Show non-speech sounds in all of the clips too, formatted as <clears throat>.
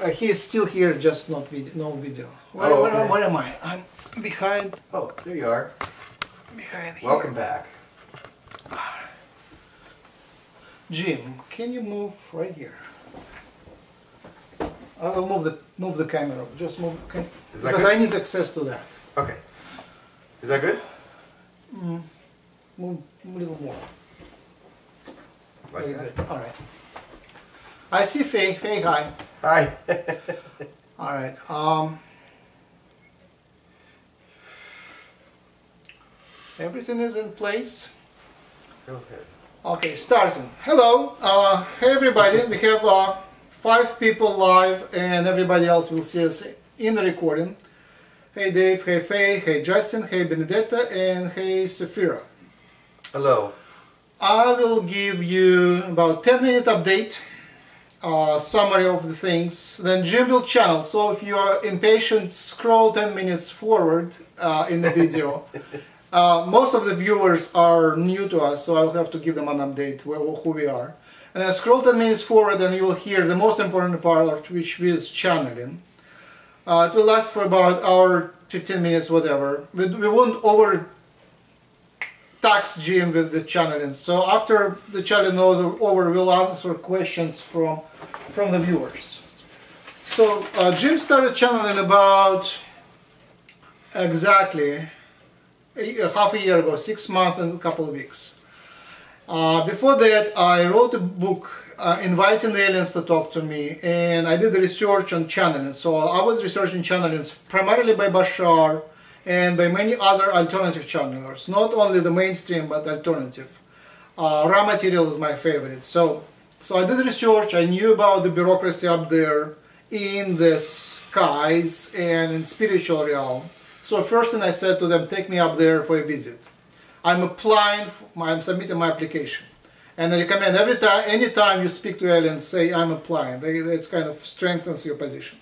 Uh, he is still here, just not video, no video. Where, Oh, where, okay. where am I? I'm behind. Oh, there you are. Behind here. Welcome back. Jim, can you move right here? I will move the move the camera. Just move, okay? Because good? I need access to that. Okay. Is that good? Move a little more. Like that? All right. I see Faye. Faye, hi. Hi. <laughs> All right. Um, everything is in place. Okay. Okay, starting. Hello, uh, hey everybody. We have uh, five people live, and everybody else will see us in the recording. Hey Dave, hey Faye, hey Justin, hey Benedetta, and hey Safira. Hello. I will give you about 10 minute update, uh, summary of the things. Then Jim will channel. So if you are impatient, scroll 10 minutes forward uh, in the video. <laughs> uh, most of the viewers are new to us, so I'll have to give them an update where, who we are. And then scroll 10 minutes forward and you will hear the most important part, which is channeling. Uh, it will last for about hour, 15 minutes, whatever. We, we won't over tax Jim with the channeling. So after the channeling is over, we'll answer questions from from the viewers. So uh, Jim started channeling about exactly a, half a year ago, six months and a couple of weeks. Uh, before that, I wrote a book uh, inviting the aliens to talk to me, and I did the research on channeling. So I was researching channeling primarily by Bashar and by many other alternative channelers, not only the mainstream but alternative. Uh, raw material is my favorite. So, so I did research. I knew about the bureaucracy up there in the skies and in spiritual realm. So first thing I said to them, take me up there for a visit. I'm applying, I'm submitting my application. And I recommend every time, anytime you speak to aliens, say I'm applying. It's kind of strengthens your position.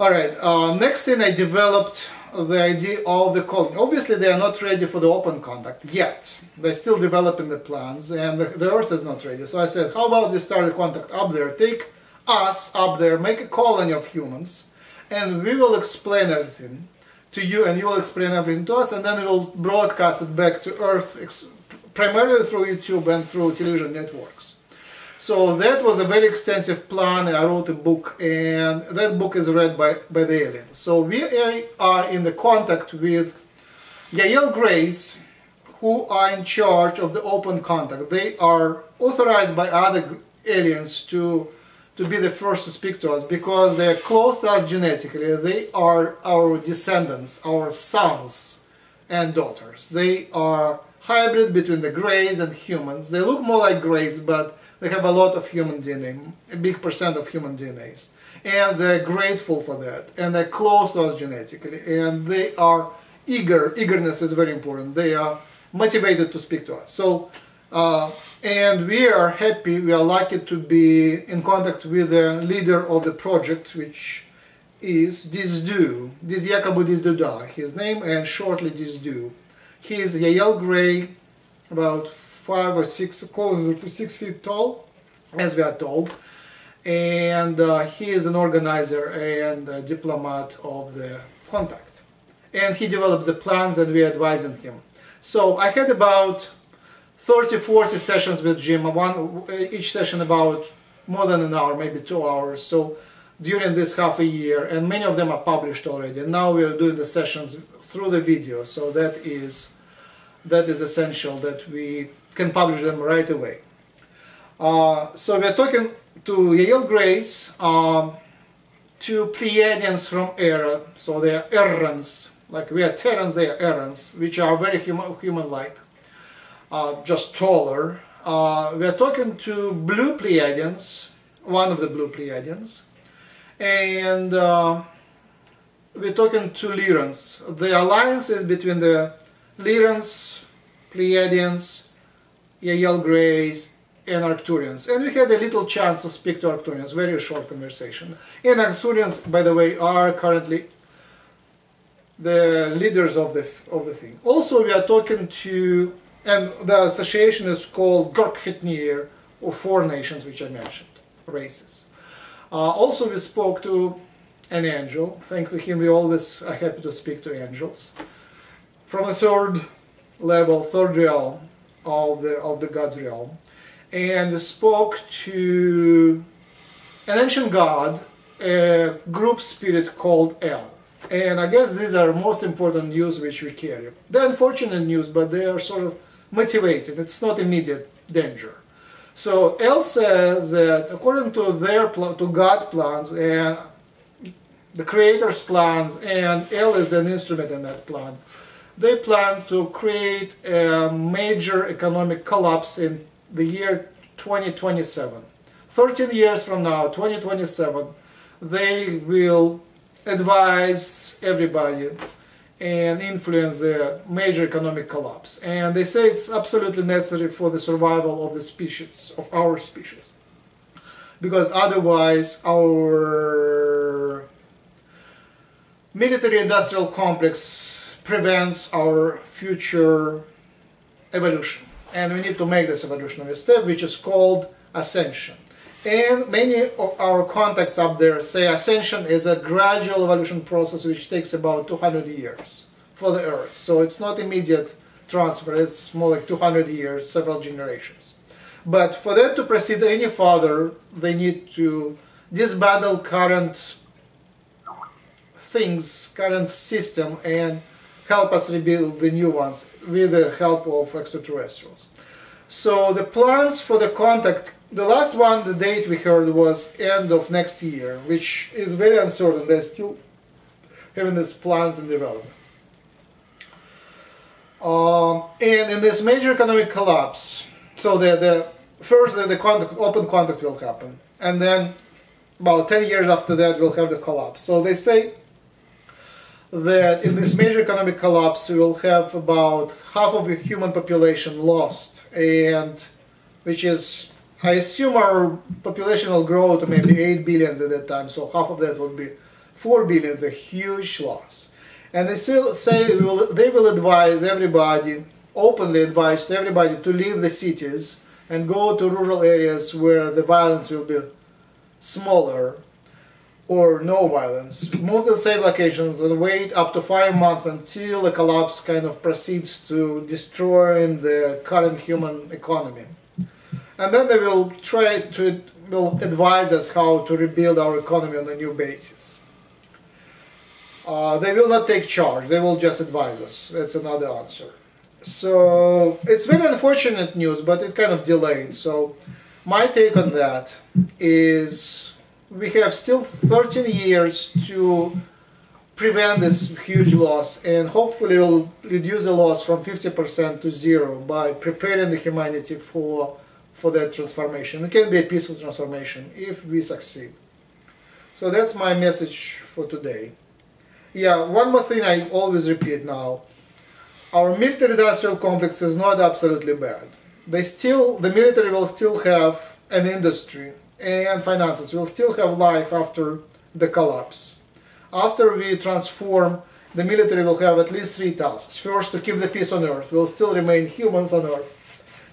All right, uh, next thing I developed the idea of the colony. Obviously they are not ready for the open contact yet. They're still developing the plans and the, the Earth is not ready. So I said, how about we start a contact up there, take us up there, make a colony of humans, and we will explain everything to you and you will explain everything to us and then we will broadcast it back to Earth primarily through YouTube and through television networks. So that was a very extensive plan. I wrote a book, and that book is read by, by the alien. So we are in the contact with Yahyel Grays, who are in charge of the open contact. They are authorized by other aliens to to be the first to speak to us because they're close to us genetically. They are our descendants, our sons and daughters. They are hybrid between the greys and humans. They look more like greys, but they have a lot of human DNA, a big percent of human DNAs. And they're grateful for that. And they're close to us genetically. And they are eager. Eagerness is very important. They are motivated to speak to us. So, uh, and we are happy, we are lucky to be in contact with the leader of the project, which is Dizdu, Diz Dizyakabu Dizduda, his name, and shortly Dizdu. He is Yahyel Gray, about five or six, closer to six feet tall, as we are told. And uh, he is an organizer and diplomat of the contact. And he develops the plans and we are advising him. So I had about 30, 40 sessions with Jim, one, each session about more than an hour, maybe two hours. So during this half a year, and many of them are published already. And now we are doing the sessions through the video, so that is that is essential that we can publish them right away. Uh, so we're talking to Yahyel Grays, um, to Pleiadians from Era, so they are Errans, like we are Terrans, they are Errans, which are very human, human-like, uh, just taller. Uh, we are talking to Blue Pleiadians, one of the Blue Pleiadians, and uh, we're talking to Lyrans. The alliance is between the Lyrans, Pleiadians, Yahyel Grays, and Arcturians. And we had a little chance to speak to Arcturians, very short conversation. And Arcturians, by the way, are currently the leaders of the of the thing. Also, we are talking to, and the association is called Girk Fitneer, or Four Nations, which I mentioned, races. Uh, also, we spoke to an angel. Thanks to him, we always are happy to speak to angels from the third level, third realm of the of the God's realm, and spoke to an ancient god, a group spirit called El. And I guess these are most important news which we carry. They're unfortunate news, but they are sort of motivating. It's not immediate danger. So El says that according to their to God plans and the Creator's plans, and El is an instrument in that plan, they plan to create a major economic collapse in the year 2027. 13 years from now, 2027, they will advise everybody and influence the major economic collapse. And they say it's absolutely necessary for the survival of the species, of our species. Because otherwise our military-industrial complex prevents our future evolution. And we need to make this evolutionary step, which is called ascension. And many of our contacts up there say ascension is a gradual evolution process which takes about 200 years for the Earth. So it's not immediate transfer, it's more like 200 years, several generations. But for that to proceed any further, they need to disbandle current things, current system, and help us rebuild the new ones with the help of extraterrestrials. So the plans for the contact the last one, the date we heard was end of next year, which is very uncertain. They're still having these plans in development. Um, and in this major economic collapse, so the, the first the, the contact, open contact will happen, and then about 10 years after that we'll have the collapse. So they say that in this major economic collapse we will have about half of the human population lost, and which is I assume our population will grow to maybe 8 billions at that time, so half of that would be 4 billions, a huge loss. And they still say they will, they will advise everybody, openly advise everybody to leave the cities and go to rural areas where the violence will be smaller or no violence. Move to safe locations and wait up to five months until the collapse kind of proceeds to destroying the current human economy and then they will try to will advise us how to rebuild our economy on a new basis. Uh, they will not take charge, they will just advise us. That's another answer. So it's very unfortunate news, but it kind of delayed. So my take on that is we have still 13 years to prevent this huge loss and hopefully we'll reduce the loss from 50% to zero by preparing the humanity for for that transformation. It can be a peaceful transformation if we succeed. So that's my message for today. Yeah, one more thing I always repeat now. Our military industrial complex is not absolutely bad. They still, the military will still have an industry and finances, will still have life after the collapse. After we transform, the military will have at least three tasks. First, to keep the peace on earth. We'll still remain humans on earth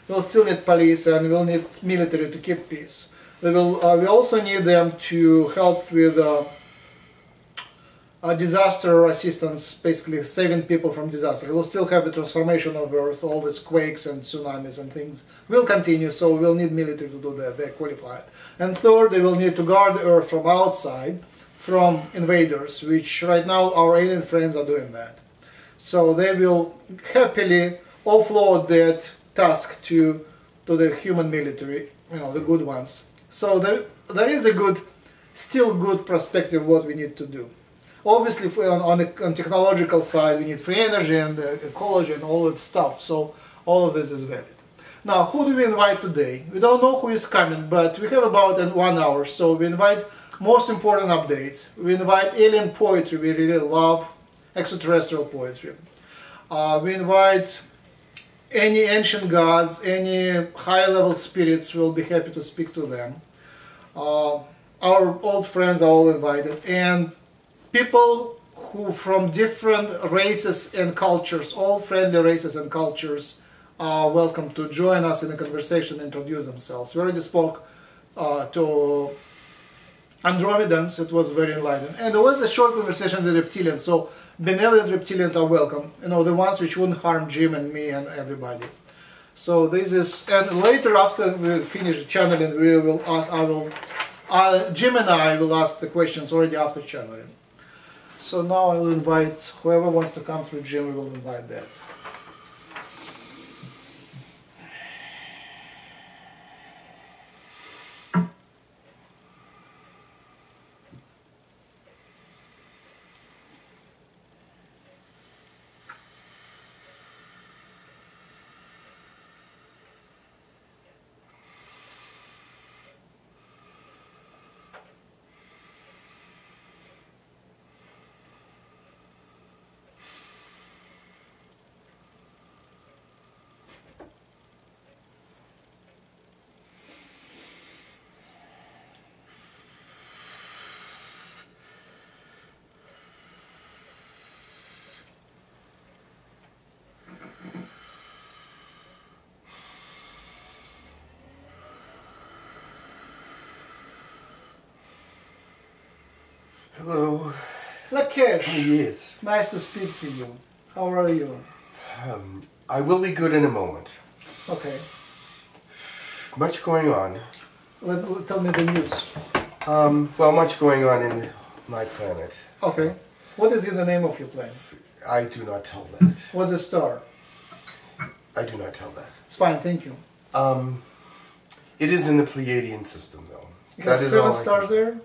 we'll still need police and we'll need military to keep peace. We will. Uh, we also need them to help with uh, disaster assistance, basically saving people from disaster. We'll still have the transformation of Earth, all these quakes and tsunamis and things will continue, so we'll need military to do that, they're qualified. And third, they will need to guard Earth from outside, from invaders, which right now our alien friends are doing that. So they will happily offload that task to to the human military, you know, the good ones. So there, there is a good, still good perspective what we need to do. Obviously, on, on the on technological side, we need free energy and uh, ecology and all that stuff. So all of this is valid. Now, who do we invite today? We don't know who is coming, but we have about one hour, so we invite most important updates. We invite alien poetry, we really love extraterrestrial poetry. Uh, we invite any ancient gods, any high-level spirits will be happy to speak to them. Uh, our old friends are all invited, and people who from different races and cultures, all friendly races and cultures, are welcome to join us in a conversation, and introduce themselves. We already spoke uh, to Andromedans, it was very enlightening. And there was a short conversation with reptilians, so benevolent reptilians are welcome. You know, the ones which wouldn't harm Jim and me and everybody. So this is, and later after we finish channeling, we will ask, I will, uh, Jim and I will ask the questions already after channeling. So now I will invite whoever wants to come through Jim, we will invite that. Hello. Lakesh, Yes. nice to speak to you. How are you? Um, I will be good in a moment. Okay, Much going on. let, let- tell me the news. Um, well, much going on in my planet. Okay, what is in the name of your planet? I do not tell that. What's the star? I do not tell that. It's fine, thank you. Um, it is in the Pleiadian system, though. You have all seven stars there?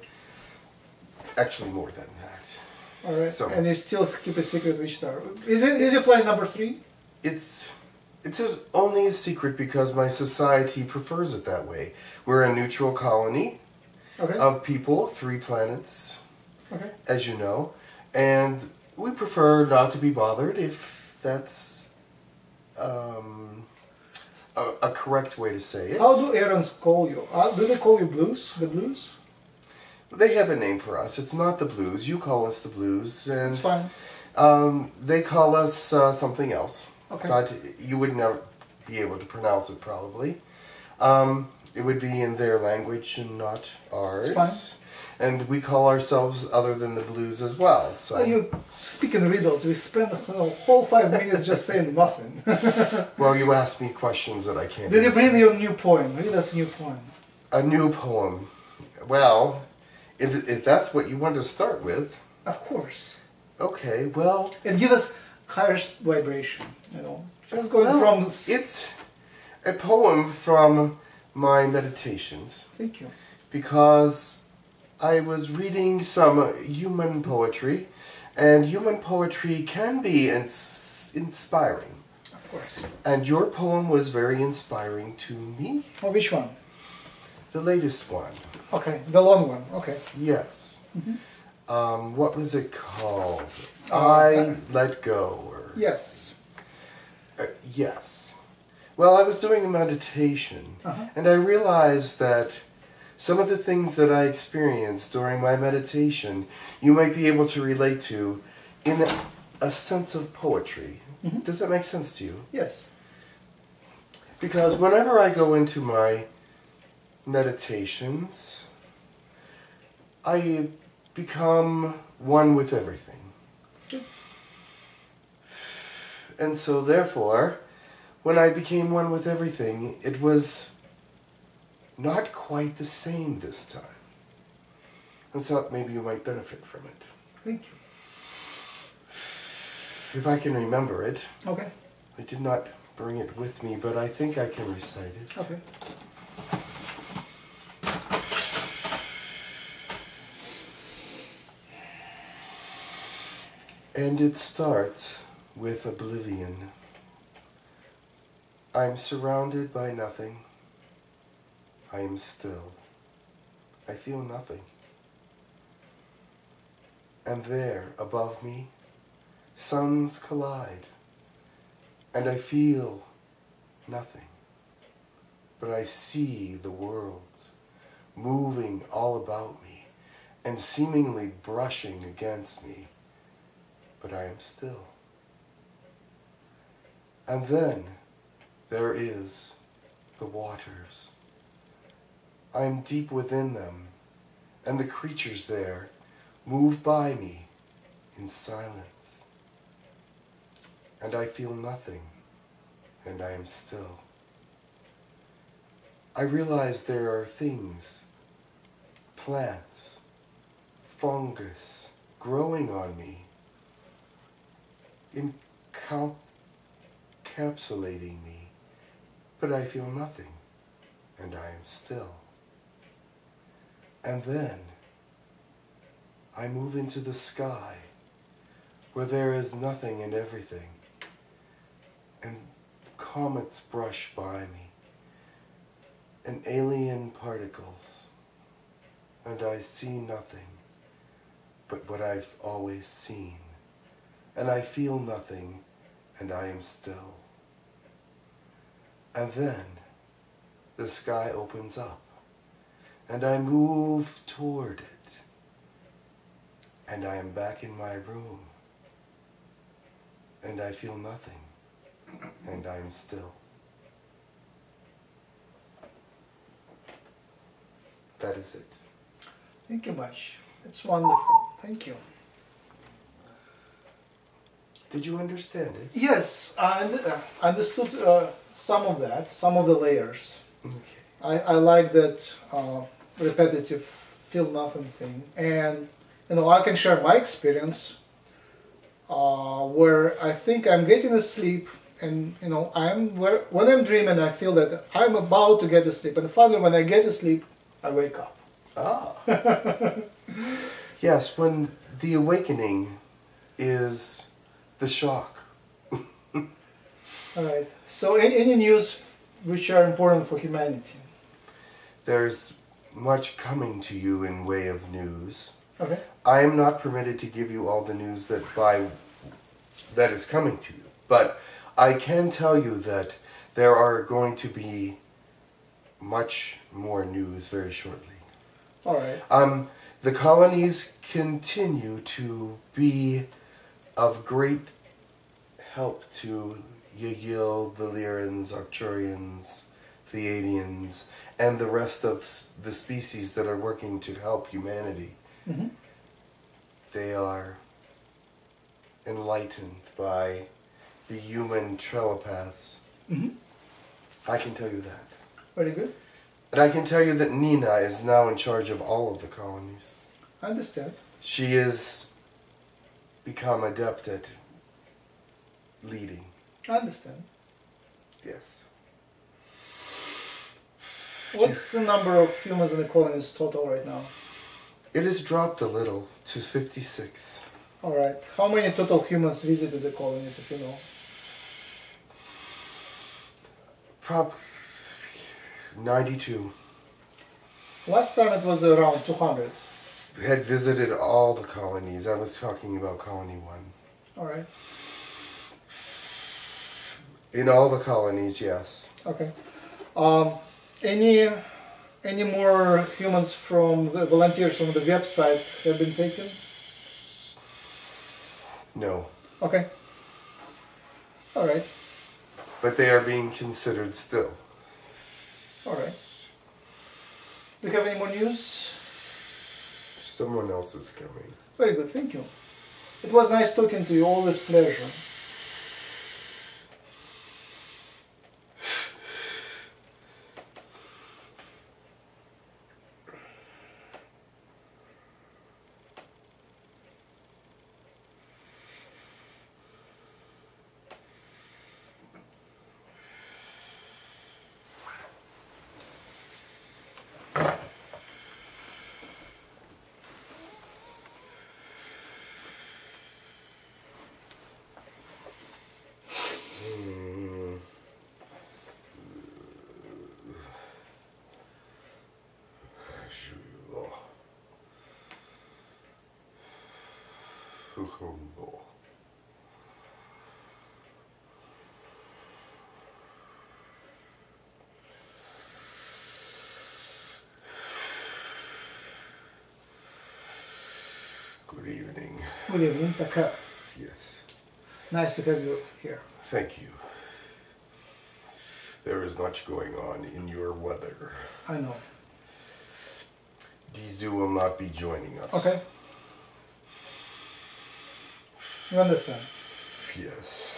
Actually, more than that. All right, So- and you still keep a secret which star? Is it is your planet number three? It's it's only a secret because my society prefers it that way. We're a neutral colony Okay, of people, three planets, okay, as you know, and we prefer not to be bothered if that's um, a, a correct way to say it. How do Errans call you? Uh, do they call you Blues? The Blues? They have a name for us. It's not the blues. You call us the blues, and It's fine. um, they call us uh, something else. Okay. But you would never be able to pronounce it probably. Um, it would be in their language and not ours. It's fine. And we call ourselves other than the blues as well. So Oh, you speak in riddles. We spent a whole five minutes just saying nothing. <laughs> well, you ask me questions that I can't. Did you answer. bring your new poem? Read us a new poem. a new poem? Well, if if that's what you want to start with, Of course. okay. Well, And give us highest vibration. You know, just going well, from. it's a poem from my meditations. Thank you. because I was reading some human poetry, and human poetry can be ins- inspiring. Of course. And your poem was very inspiring to me. Oh, which one? The latest one, Okay, the long one. Okay. yes. Um, what was it called? Uh, I uh, let go, or Yes. uh, yes. Well, I was doing a meditation, Uh-huh. and I realized that some of the things that I experienced during my meditation, you might be able to relate to in a, a sense of poetry. Mhm. Does that make sense to you? Yes. Because whenever I go into my meditations, I become one with everything. And so, therefore, when I became one with everything, it was not quite the same this time. And thought maybe you might benefit from it. Thank you. If I can remember it, Okay. I did not bring it with me, but I think I can recite it. Okay. And it starts with oblivion. I'm surrounded by nothing. I am still. I feel nothing. And there, above me, suns collide. And I feel nothing. But I see the worlds moving all about me and seemingly brushing against me but I am still. And then there is the waters. I am deep within them, and the creatures there move by me in silence. And I feel nothing, and I am still. I realize there are things, plants, fungus, growing on me, encapsulating me, but I feel nothing, and I am still. And then I move into the sky where there is nothing and everything, and comets brush by me, and alien particles, and I see nothing but what I've always seen, and I feel nothing, and I am still. And then the sky opens up, and I move toward it, and I am back in my room, and I feel nothing, and I am still. That is it. Thank you much. It's wonderful. Thank you. Did you understand it? Yes, I und- uh, understood uh, some of that, some of the layers. Okay. I, I like that uh, repetitive feel nothing thing. And, you know, I can share my experience uh, where I think I'm getting asleep and, you know, I'm where, when I'm dreaming, I feel that I'm about to get asleep. And finally, when I get asleep, I wake up. Ah. <laughs> yes, when the awakening is the shock. All right. So, any, any news which are important for humanity? There's much coming to you in way of news. Okay. I am not permitted to give you all the news that by that is coming to you, but I can tell you that there are going to be much more news very shortly. All right. Um, the colonies continue to be of great help to Yahyel, the Lyrans, Arcturians, the Pleiadians, and the rest of the species that are working to help humanity. hmm They are enlightened by the human telepaths. hmm I can tell you that. Very good. And I can tell you that Nina is now in charge of all of the colonies. I understand. She has become adept at leading. I understand. Yes. What's the number of humans in the colonies total right now? It has dropped a little to 56. All right. How many total humans visited the colonies, if you know? Prob 92. Last time it was around 200. Had visited all the colonies. I was talking about Colony 1. All right. In all the colonies, yes. Okay. Um, any any more humans from the volunteers from the website have been taken? No. Okay. All right. But they are being considered still. All right. Do you have any more news? Someone else is coming. Very good. Thank you. It was nice talking to you. Always pleasure. Good evening. Good evening, Tekkrr. Yes. Nice to have you here. Thank you. There is much going on in your weather. I know. These two will not be joining us. Okay. You understand? Yes.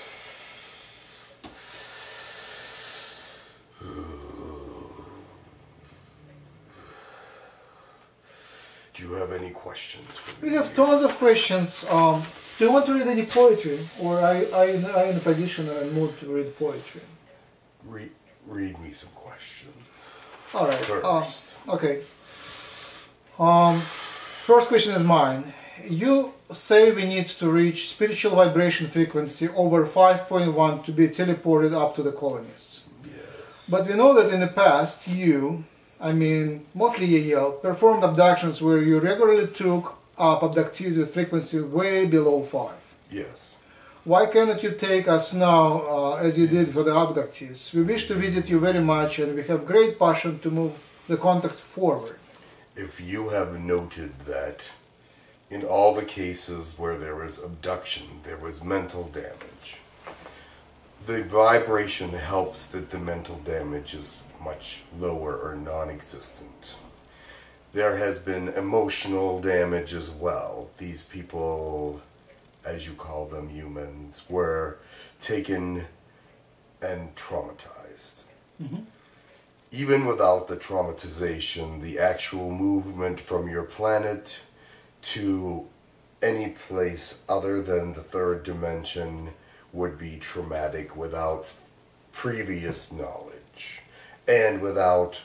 Do you have any questions? We have tons of questions. Um, do you want to read any poetry, or are, are, you, are you in a position and mood to read poetry? Read, read me some questions. All right. Um, First. okay. Um, first question is mine. You say we need to reach spiritual vibration frequency over 5.1 to be teleported up to the colonies. Yes. But we know that in the past, you, I mean, mostly Yahyel, performed abductions where you regularly took up abductees with frequency way below 5. Yes. Why cannot you take us now uh, as you did for the abductees? We wish to visit you very much and we have great passion to move the contact forward. If you have noted that in all the cases where there was abduction, there was mental damage. The vibration helps that the mental damage is much lower or non existent. There has been emotional damage as well. These people, as you call them, humans, were taken and traumatized. Mm-hmm. Even without the traumatization, the actual movement from your planet to any place other than the third dimension would be traumatic without previous knowledge and without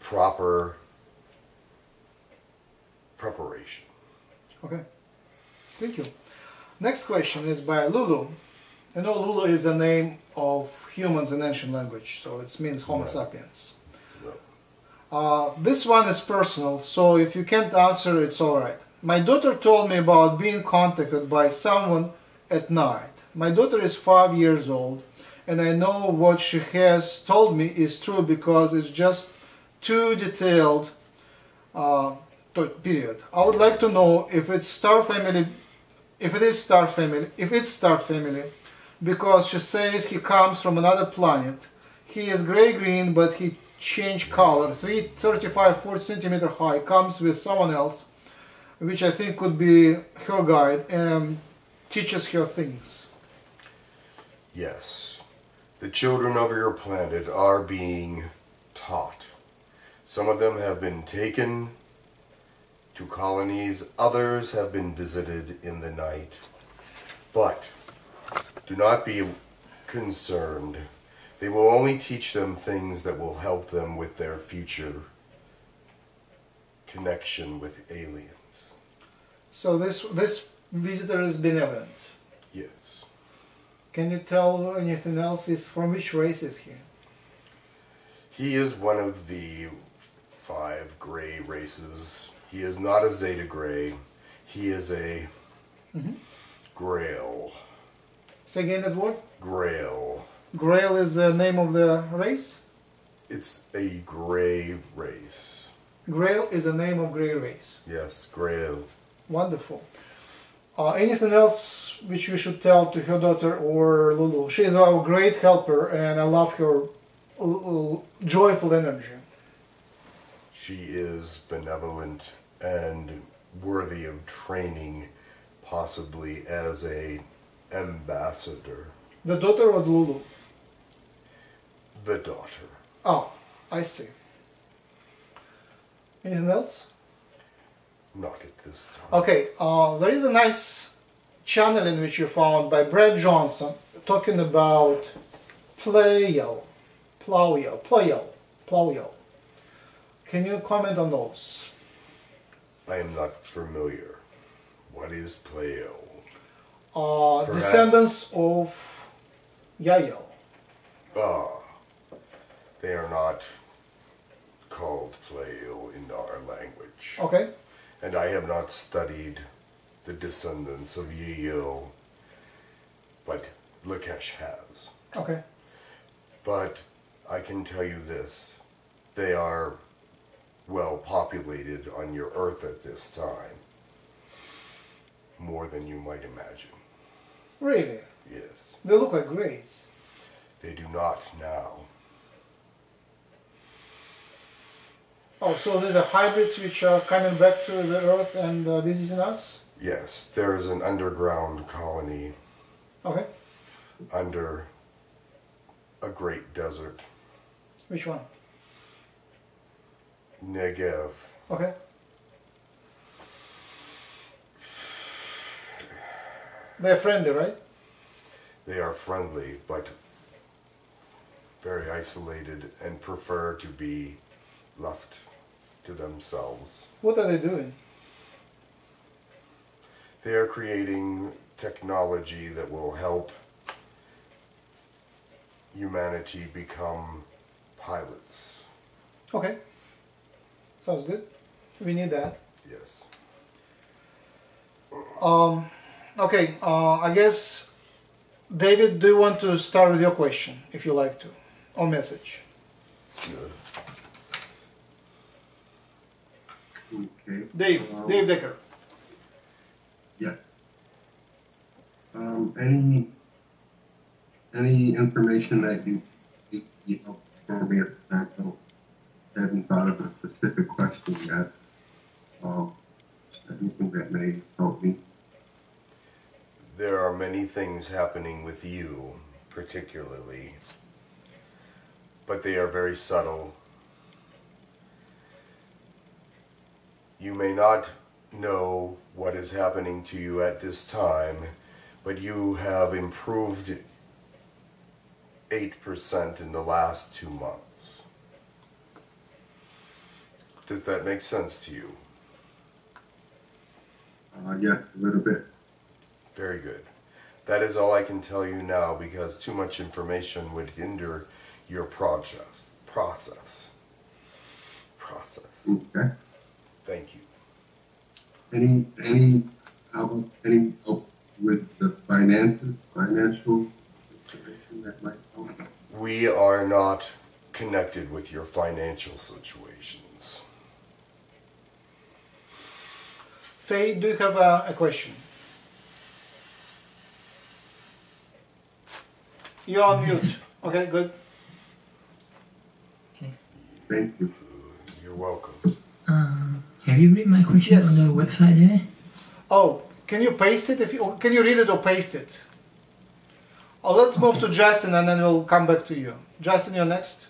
proper preparation. Okay. Thank you. Next question is by Lulu. You know, Lulu is a name of humans in ancient language, so it means Homo Right. sapiens. No. Uh, this one is personal, so if you can't answer, it's alright. My daughter told me about being contacted by someone at night. My daughter is five years old, and I know what she has told me is true because it's just too detailed. Uh, period. I would like to know if it's Star Family, if it is Star Family, if it's Star Family, because she says he comes from another planet. He is gray-green, but he changed color. 3, 35, 40 centimeter high. Comes with someone else, which I think could be her guide, and teaches her things. Yes. The children of your planet are being taught. Some of them have been taken to colonies, others have been visited in the night. But do not be concerned. They will only teach them things that will help them with their future connection with aliens. So this this visitor is benevolent. Yes. Can you tell anything else? Is from which race is he? He is one of the five gray races. He is not a Zeta Gray. He is a mm-hmm. Grail. Say again that word. Grail. Grail is the name of the race. It's a gray race. Grail is the name of gray race. Yes, Grail. Wonderful. Uh, anything else which you should tell to her daughter or Lulu? She is our great helper, and I love her joyful energy. She is benevolent and worthy of training, possibly as a ambassador. The daughter of Lulu. The daughter. Oh, I see. Anything else? Not at this time. Okay, uh, there is a nice channel in which you found by Brad Johnson talking about Playel, Plowyel, Ployel, Plowyel. Can you comment on those? I am not familiar. What is Playo? Uh, Perhaps. descendants of Yayo. Ah, they are not called Playo in our language. Okay, And I have not studied the descendants of Yeo, but Lakesh has. okay. But I can tell you this they are well populated on your earth at this time. More than you might imagine. Really? Yes. They look like grays. They do not now. Oh, so there's a hybrids which are coming back to the Earth and uh, visiting us? Yes, there is an underground colony Okay. under a great desert, Which one? Negev. Okay. They're friendly, right? They are friendly, but very isolated and prefer to be left to themselves. What are they doing? They are creating technology that will help humanity become pilots. Okay. Sounds good. We need that. Yes. Um, okay, uh, I guess, David, do you want to start with your question, if you like to, or message? Good. Okay. Dave, Um, Dave Decker. Yeah. Um, any, any information that you, you, you know, for me at the time, I haven't thought of a specific question yet. Um, anything that may help me. There are many things happening with you, particularly, but they are very subtle. You may not know what is happening to you at this time, but you have improved 8% in the last two months. Does that make sense to you? Uh, yes, a little bit. Very good. That is all I can tell you now because too much information would hinder your process. Process. Process. Okay. Thank you. Any, any, help, any help with the finances, financial situation that might help? We are not connected with your financial situations. Faye, do you have a, a question? You're on mute. <laughs> Okay, good. Okay. Thank you. You're welcome. Um, have you read my question Yes. on the website there? Oh, can you paste it? If you can you read it or paste it? Oh, let's move to Justin and then we'll come back to you. Justin, you're next.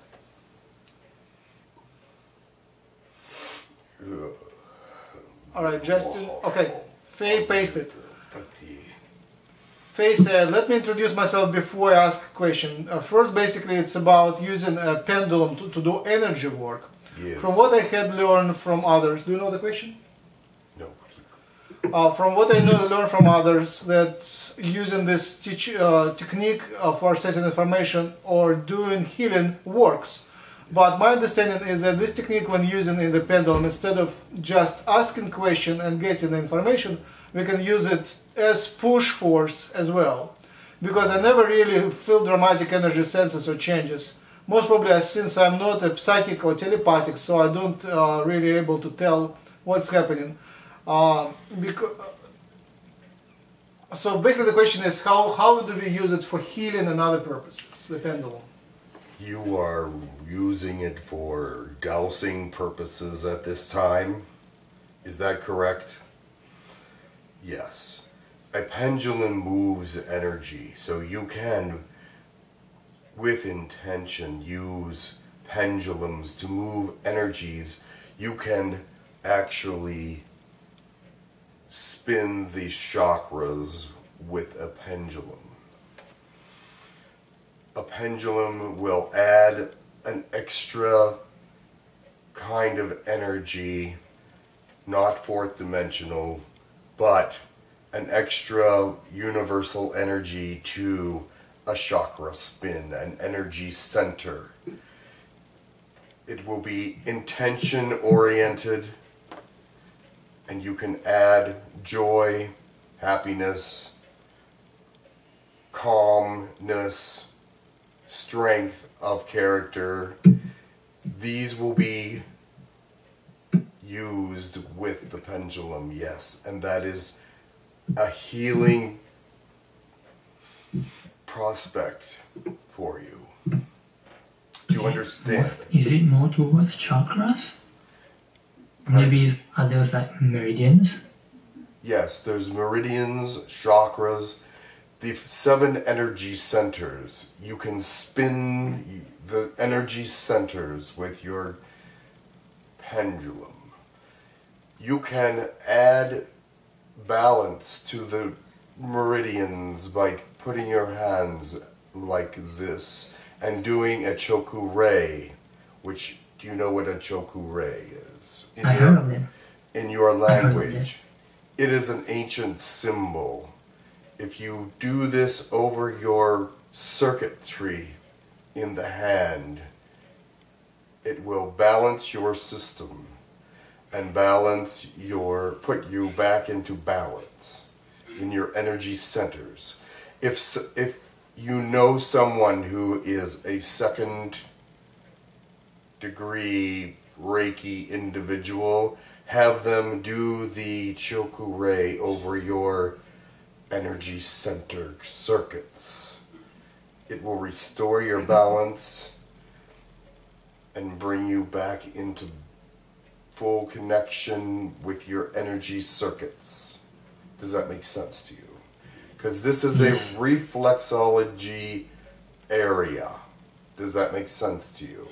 All right, Justin. Okay, Faye, paste it. Faye said, let me introduce myself before I ask a question. Uh, first, basically, it's about using a pendulum to, to do energy work. Yes. From what I had learned from others, do you know the question? No. Uh, from what I know, learned from others, that using this teach, uh, technique uh, for setting information or doing healing works. But my understanding is that this technique, when using in the pendulum, instead of just asking question and getting the information, we can use it as push force as well. Because I never really feel dramatic energy senses or changes. Most probably, uh, since I'm not a psychic or telepathic, so I don't uh, really able to tell what's happening. Um, because, so basically, the question is how how do we use it for healing and other purposes? The pendulum. You are using it for dowsing purposes at this time. Is that correct? Yes. A pendulum moves energy, so you can, with intention, use pendulums to move energies. You can actually spin the chakras with a pendulum a pendulum will add an extra kind of energy, not fourth dimensional, but an extra universal energy to a chakra spin, an energy center. It will be intention oriented, and you can add joy, happiness, calmness, strength of character. These will be used with the pendulum, yes, and that is a healing prospect for you. Do you understand? Is it more towards chakras? Maybe are those like meridians? Yes, there's meridians, chakras, the seven energy centers. You can spin the energy centers with your pendulum. You can add balance to the meridians by putting your hands like this and doing a choku rei, which do you know what a choku rei is? In I your- heard of them. in your language. It is an ancient symbol. If you do this over your circuitry in the hand, it will balance your system and balance your put you back into balance in your energy centers. If if you know someone who is a second degree Reiki individual, have them do the Choku Rei over your energy center circuits. It will restore your mm-hmm. balance and bring you back into full connection with your energy circuits. Does that make sense to you? Because this is a hmm. reflexology area. Does that make sense to you?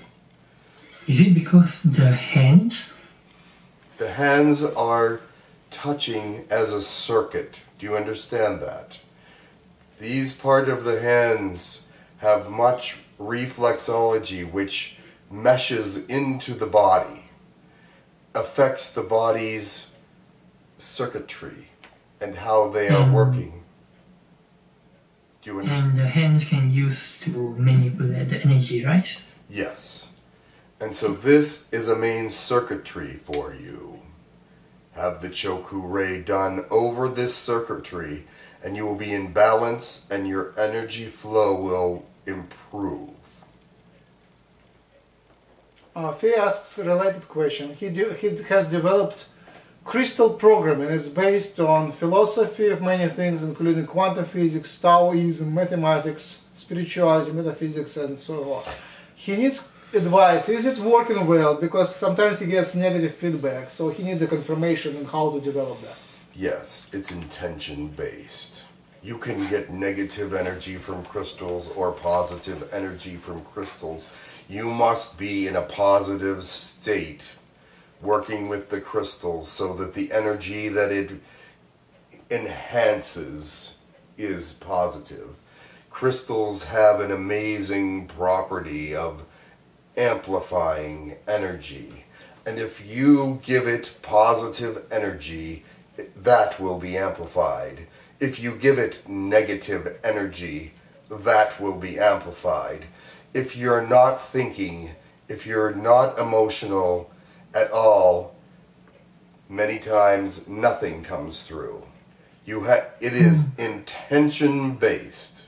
Is it because the hands? The hands are touching as a circuit. Do you understand that? These part of the hands have much reflexology which meshes into the body, affects the body's circuitry and how they are Mm. working. Do you understand? And the hands can use to manipulate the energy, right? Yes. And so this is a main circuitry for you. Have the Choku Rei done over this circuitry, and you will be in balance, and your energy flow will improve. Uh, Faye asks a related question. He, de- he has developed crystal programming. It's based on philosophy of many things, including quantum physics, Taoism, mathematics, spirituality, metaphysics, and so on. He needs advice. Is it working well? Because sometimes he gets negative feedback, so he needs a confirmation on how to develop that. Yes, it's intention based. You can get negative energy from crystals or positive energy from crystals. You must be in a positive state working with the crystals so that the energy that it enhances is positive. Crystals have an amazing property of amplifying energy. And if you give it positive energy, that will be amplified. If you give it negative energy, that will be amplified. If you're not thinking, if you're not emotional at all, many times nothing comes through. You ha- it is hmm. intention based.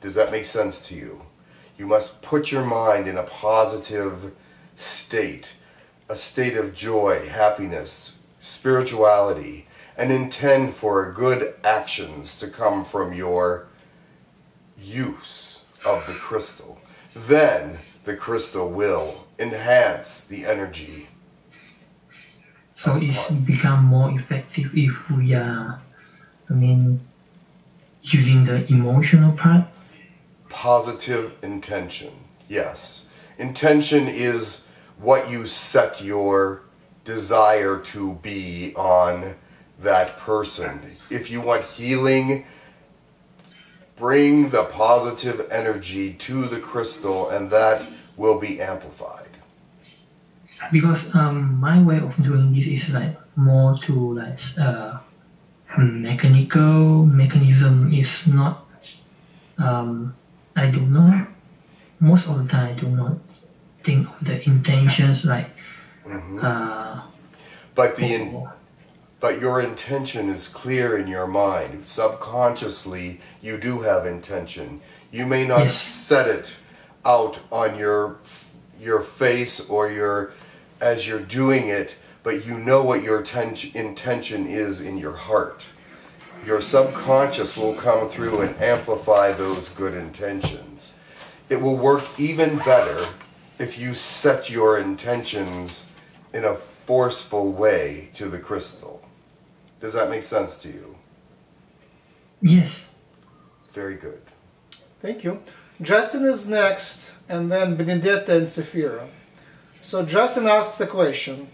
Does that make sense to you? You must put your mind in a positive state, a state of joy, happiness, spirituality, and intend for good actions to come from your use of the crystal. Then the crystal will enhance the energy. So it's become more effective if we are, I mean, using the emotional part. Positive intention. Yes. Intention is what you set your desire to be on that person. If you want healing, bring the positive energy to the crystal and that will be amplified. Because um, my way of doing this is like more to like uh, mechanical mechanism is not. Um, I do not. Know most of the time, I do not think of the intentions like. Uh, But the in, but your intention is clear in your mind. Subconsciously, you do have intention. You may not Yes. set it out on your your face or your as you're doing it, but you know what your ten- intention is in your heart. Your subconscious will come through and amplify those good intentions. It will work even better if you set your intentions in a forceful way to the crystal. Does that make sense to you? Yes. Very good. Thank you. Justin is next, and then Benedetta and Safira. So Justin asks the question,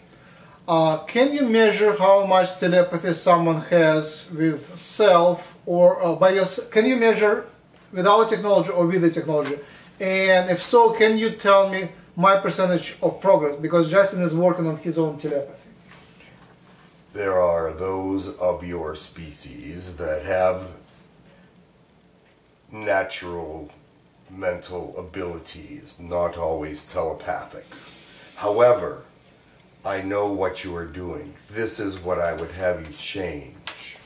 uh, can you measure how much telepathy someone has with self or uh, by your, can you measure without technology or with the technology? And if so, can you tell me my percentage of progress? Because Justin is working on his own telepathy. There are those of your species that have natural mental abilities, not always telepathic. However, I know what you are doing. This is what I would have you change.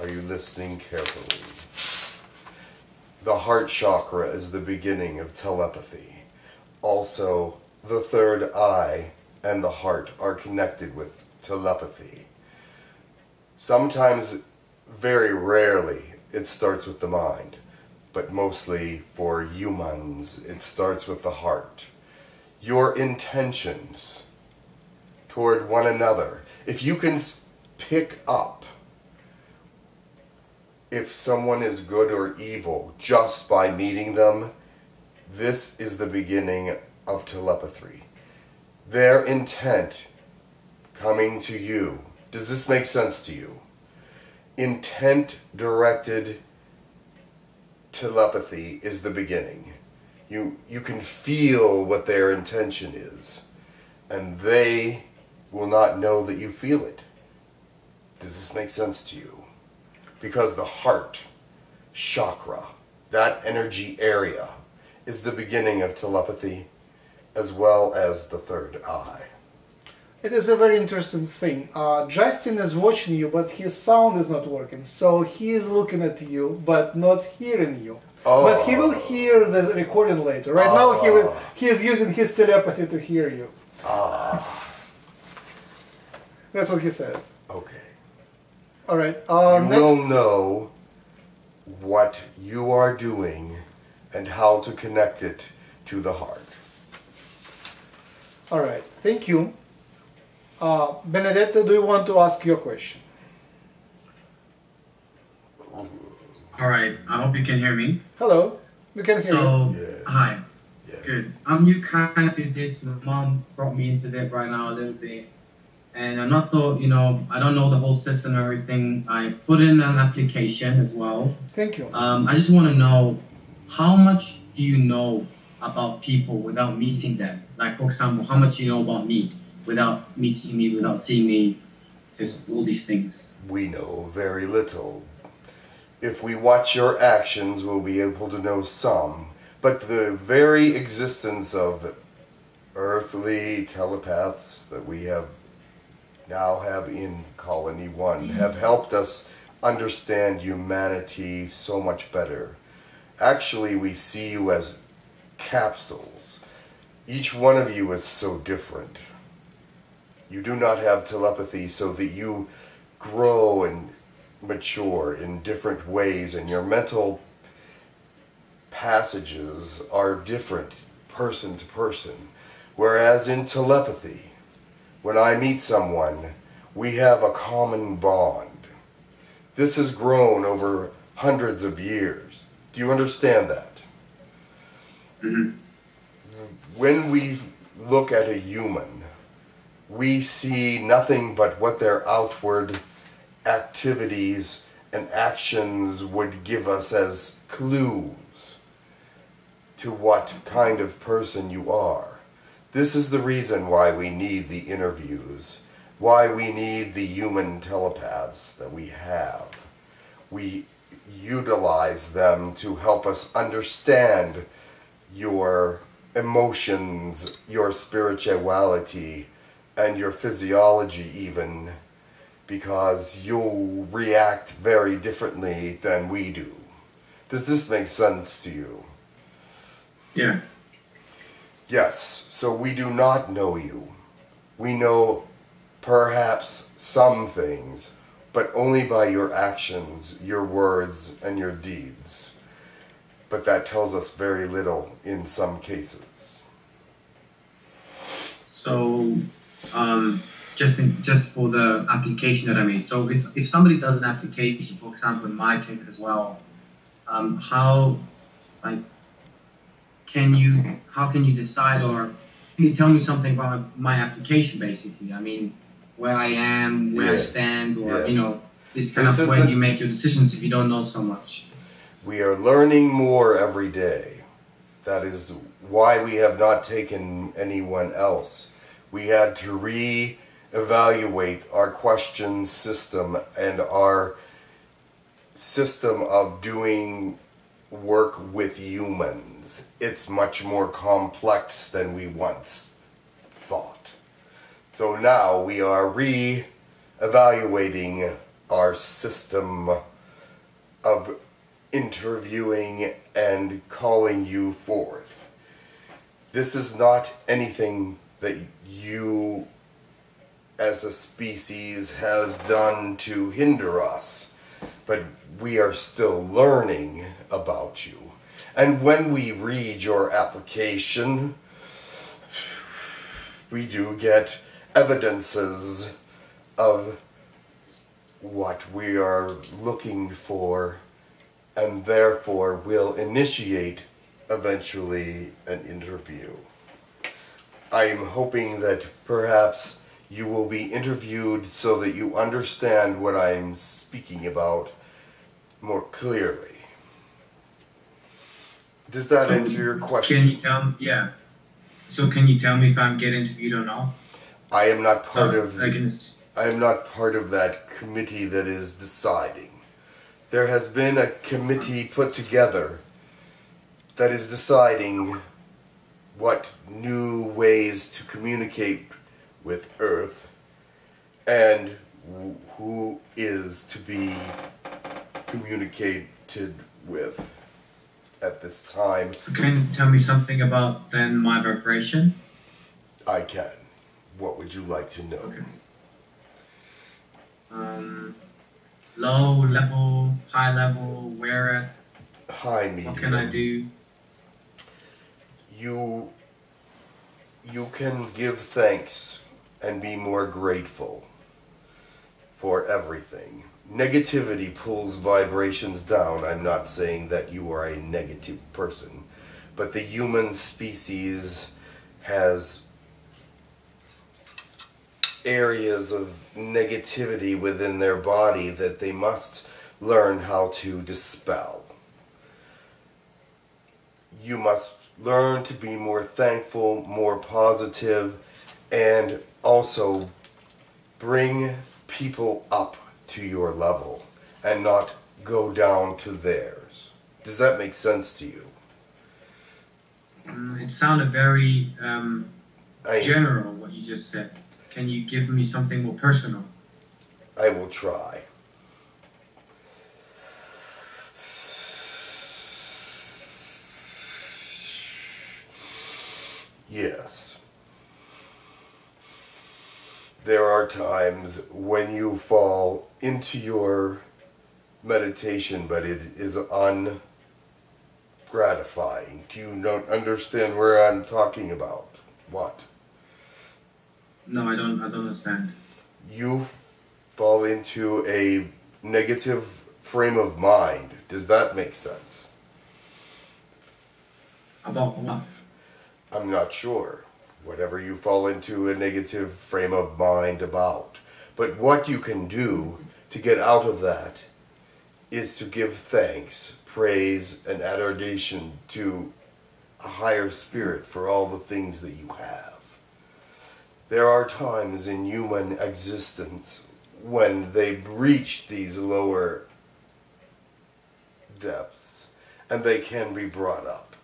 Are you listening carefully? The heart chakra is the beginning of telepathy. Also, the third eye and the heart are connected with telepathy. Sometimes, very rarely, it starts with the mind, but mostly for humans, it starts with the heart. Your intentions toward one another, if you can pick up if someone is good or evil just by meeting them, this is the beginning of telepathy. Their intent coming to you. Does this make sense to you? Intent directed telepathy is the beginning. You you can feel what their intention is and they will not know that you feel it. Does this make sense to you? Because the heart chakra, that energy area is the beginning of telepathy as well as the third eye. It is a very interesting thing. Uh, Justin is watching you, but his sound is not working. So he is looking at you, but not hearing you. But he will hear the recording later. Right now, he will. He is using his telepathy to hear you. That's what he says. Okay. All right. Uh, you next. will know what you are doing and how to connect it to the heart. All right. Thank you. Uh, Benedetta, do you want to ask your question? All right. I hope you can hear me. Hello. We can hear you. So, Yes. hi. Yeah. Good. I'm new kind of this. My mom brought me into it right now a little bit. And I'm not so, you know, I don't know the whole system and everything. I put in an application as well. Thank you. Um, I just want to know how much do you know about people without meeting them? Like, for example, how much you know about me without meeting me, without seeing me? Just all these things. We know very little. If we watch your actions, we'll be able to know some. But the very existence of earthly telepaths that we have now have in Colony One have helped us understand humanity so much better. Actually, we see you as capsules. Each one of you is so different. You do not have telepathy so that you grow and mature in different ways, and your mental passages are different person to person. Whereas in telepathy, when I meet someone, we have a common bond. This has grown over hundreds of years. Do you understand that? Mhm. When we look at a human, we see nothing but what their outward activities and actions would give us as clues to what kind of person you are. This is the reason why we need the interviews, why we need the human telepaths that we have. We utilize them to help us understand your emotions, your spirituality, and your physiology, even because you'll react very differently than we do. Does this make sense to you? Yeah. Yes, so we do not know you. We know perhaps some things, but only by your actions, your words, and your deeds. But that tells us very little in some cases. So, um, just in, just for the application that I made. So if, if somebody does an application, for example, in my case as well, um, how like can you how can you decide or can you tell me something about my application basically? I mean, where I am, where Yes. I stand, or Yes. you know, this kind This of when you make your decisions if you don't know so much. We are learning more every day. That is why we have not taken anyone else. We had to re evaluate our question system and our system of doing work with humans. It's much more complex than we once thought. So now we are re evaluating our system of interviewing and calling you forth. This is not anything that you as a species has done to hinder us, but we are still learning about you. And when we read your application, we do get evidences of what we are looking for and therefore will initiate eventually an interview. I am hoping that perhaps you will be interviewed so that you understand what I'm speaking about more clearly. Does that So, answer your question? Can you tell me? Yeah. So can you tell me if I'm get interviewed or not? I am not part So, of in this- I am not part of that committee that is deciding. There has been a committee put together that is deciding what new ways to communicate with Earth and who is to be communicated with at this time. Can you tell me something about then my vibration? I can. What would you like to know? Okay. Um, low level, high level, where at? High medium. What can I do? you you can give thanks and be more grateful for everything. Negativity pulls vibrations down. I'm not saying that you are a negative person, but the human species has areas of negativity within their body that they must learn how to dispel you must learn to be more thankful, more positive, and also bring people up to your level and not go down to theirs. Does that make sense to you? It sounded very um, general what you just said. Can you give me something more personal? I will try. Yes. There are times when you fall into your meditation, but it is ungratifying. Do you not understand where I'm talking about? What? No, I don't. I don't understand. you fall into a negative frame of mind. Does that make sense? About what? I'm not sure. Whatever you fall into a negative frame of mind about. But what you can do to get out of that is to give thanks, praise, and adoration to a higher spirit for all the things that you have. There are times in human existence when they reach these lower depths and they can be brought up.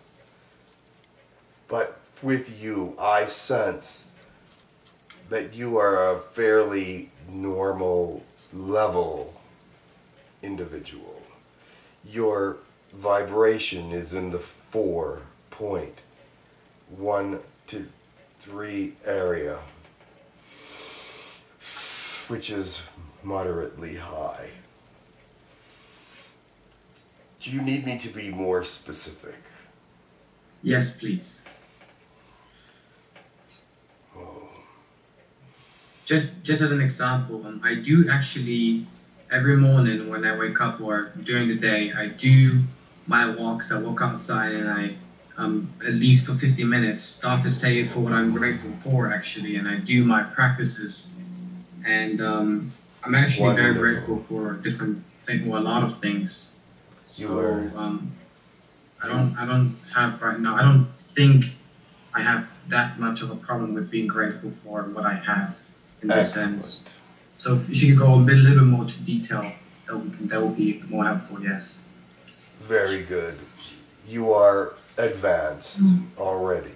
But with you, I sense that you are a fairly normal level individual. Your vibration is in the four point one to three area, which is moderately high. Do you need me to be more specific? Yes, please. Just just as an example, um, I do actually every morning when I wake up or during the day, I do my walks. I walk outside and I um, at least for 50 minutes start to say for what I'm grateful for actually, and I do my practices. And um, I'm actually very grateful for different things, well, a lot of things. So um, I don't I don't have right now. I don't think I have that much of a problem with being grateful for what I have in this Excellent. sense. So if you could go a bit, little bit more to detail, that would, that would be more helpful. Yes. Very good. You are advanced mm. already.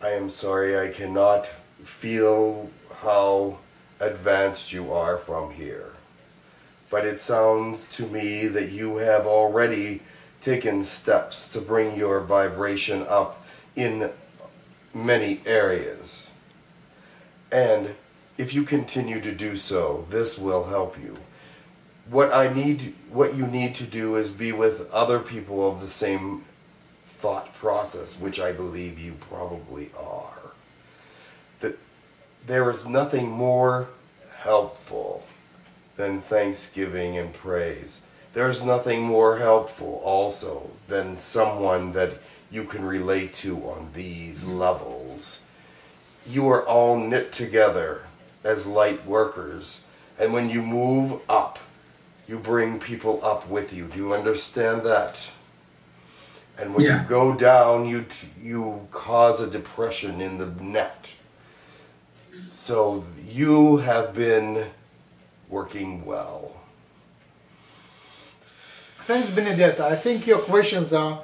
I am sorry I cannot feel how advanced you are from here. But it sounds to me that you have already taken steps to bring your vibration up in many areas. And if you continue to do so, this will help you what I need, what you need to do is be with other people of the same thought process, which I believe you probably are. That there is nothing more helpful than thanksgiving and praise. There's nothing more helpful also than someone that you can relate to on these levels. You are all knit together as light workers, and when you move up, you bring people up with you. Do you understand that? And when Yeah. you go down, you you cause a depression in the net. So you have been working well. Thanks, Benedetta. I think your questions are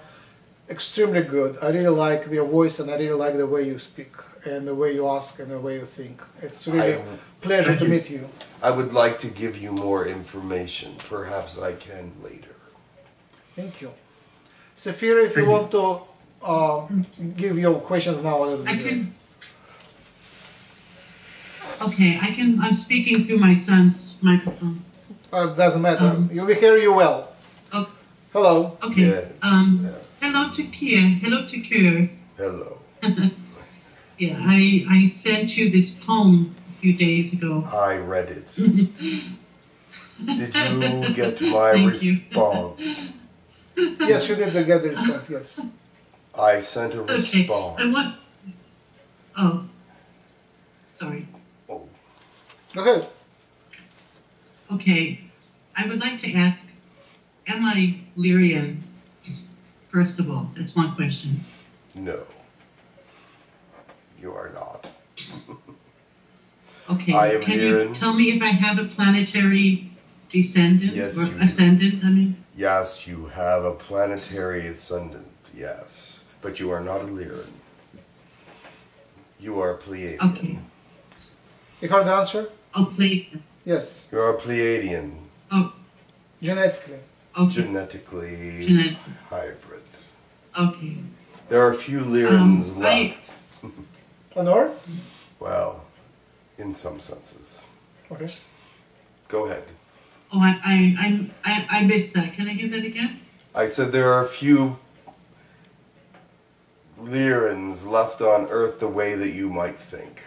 extremely good. I really like your voice and I really like the way you speak and the way you ask and the way you think. It's really a I- pleasure to you. meet you. I would like to give you more information. Perhaps I can later. Thank you. Safira, if you want to uh, give your questions now, that I can. Okay, I can. I'm speaking through my son's microphone. Uh, doesn't matter. Um, you will hear you well. Oh, Hello. okay. Yeah. Um, Yeah. hello to Kier. Hello to Kier. Hello. <laughs> Yeah, I I sent you this poem a few days ago. I read it. <laughs> Did you get my Thank you. response? Yes, you did get the response. Yes. I sent a Okay, response. I want. Oh, sorry. Oh, Okay. Okay, I would like to ask, am I Lyrian? First of all, that's one question. no. You are not. <laughs> Okay, I am can Lyrian. you tell me if I have a planetary descendant Yes, or you do. ascendant? I mean, Yes, you have a planetary ascendant, yes. But you are not a Lyran. You are a Pleiadian. okay. You heard the answer? Oh, please. Yes. You are a Pleiadian, Oh, Genetically. okay. genetically Genetic. hybrid. Okay. There are a few Lyrans Um, I- left. On Earth? Well, in some senses. Okay. Go ahead. Oh, I, I, I, I, I missed that. Can I hear that again? I said there are a few Lyrans left on Earth the way that you might think.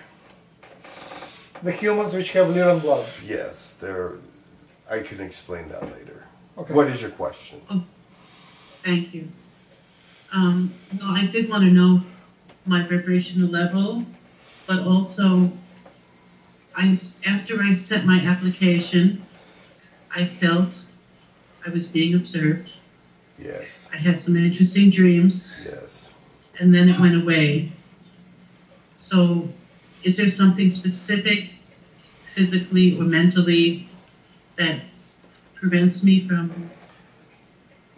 The humans which have Lyran blood. Yes, there. I can explain that later. Okay. What is your question? Thank you. Um, no, I did want to know my vibrational level, but also, I after I sent my application, I felt I was being observed. Yes, I had some interesting dreams, yes. and then it went away. So, is there something specific, physically or mentally, that prevents me from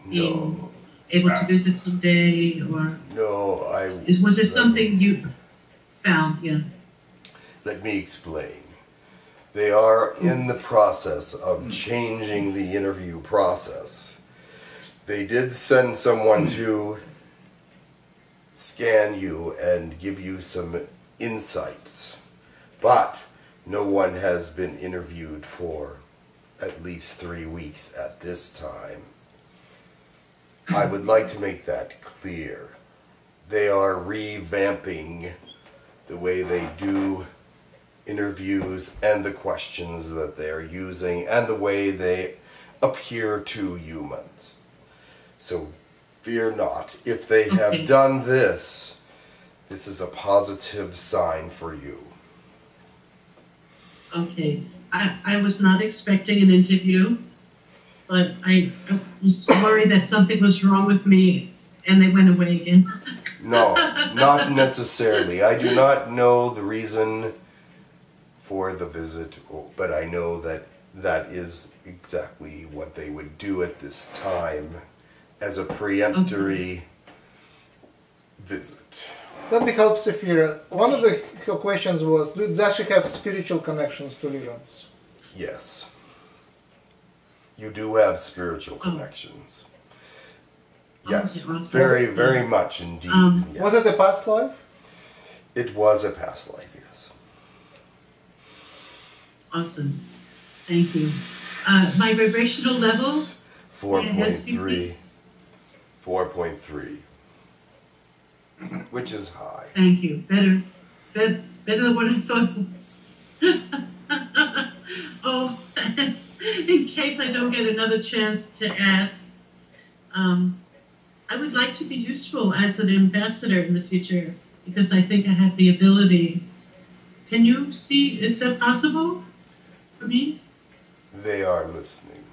No, able to visit someday, or no, I. is was there something me- you found? Yeah. Let me explain. They are hmm. in the process of hmm. changing the interview process. They did send someone hmm. to scan you and give you some insights, but no one has been interviewed for at least three weeks at this time. I would like to make that clear. They are revamping the way they do interviews and the questions that they're using and the way they appear to humans. So fear not. If they have <laughs> done this, this is a positive sign for you. Okay, I, I was not expecting an interview, but I, I was worried that something was wrong with me and they went away again. No, <laughs> not necessarily. I do not know the reason for the visit, but I know that that is exactly what they would do at this time as a preemptory visit. Let me help Safira. One of the her questions was, do- does she have spiritual connections to Lyrans? Yes. You do have spiritual connections. Yes, Okay, awesome. very, very much indeed. Um, yes. Was it a past life? It was a past life, yes. Awesome, thank you. Uh, my vibrational level, may I ask you 4.3. please? 4.3. Which is high. Thank you, better, better, better than what I thought it was. <laughs> oh, <laughs> <laughs> in case I don't get another chance to ask, um, I would like to be useful as an ambassador in the future because I think I have the ability. Can you see? Is that possible for me? They are listening.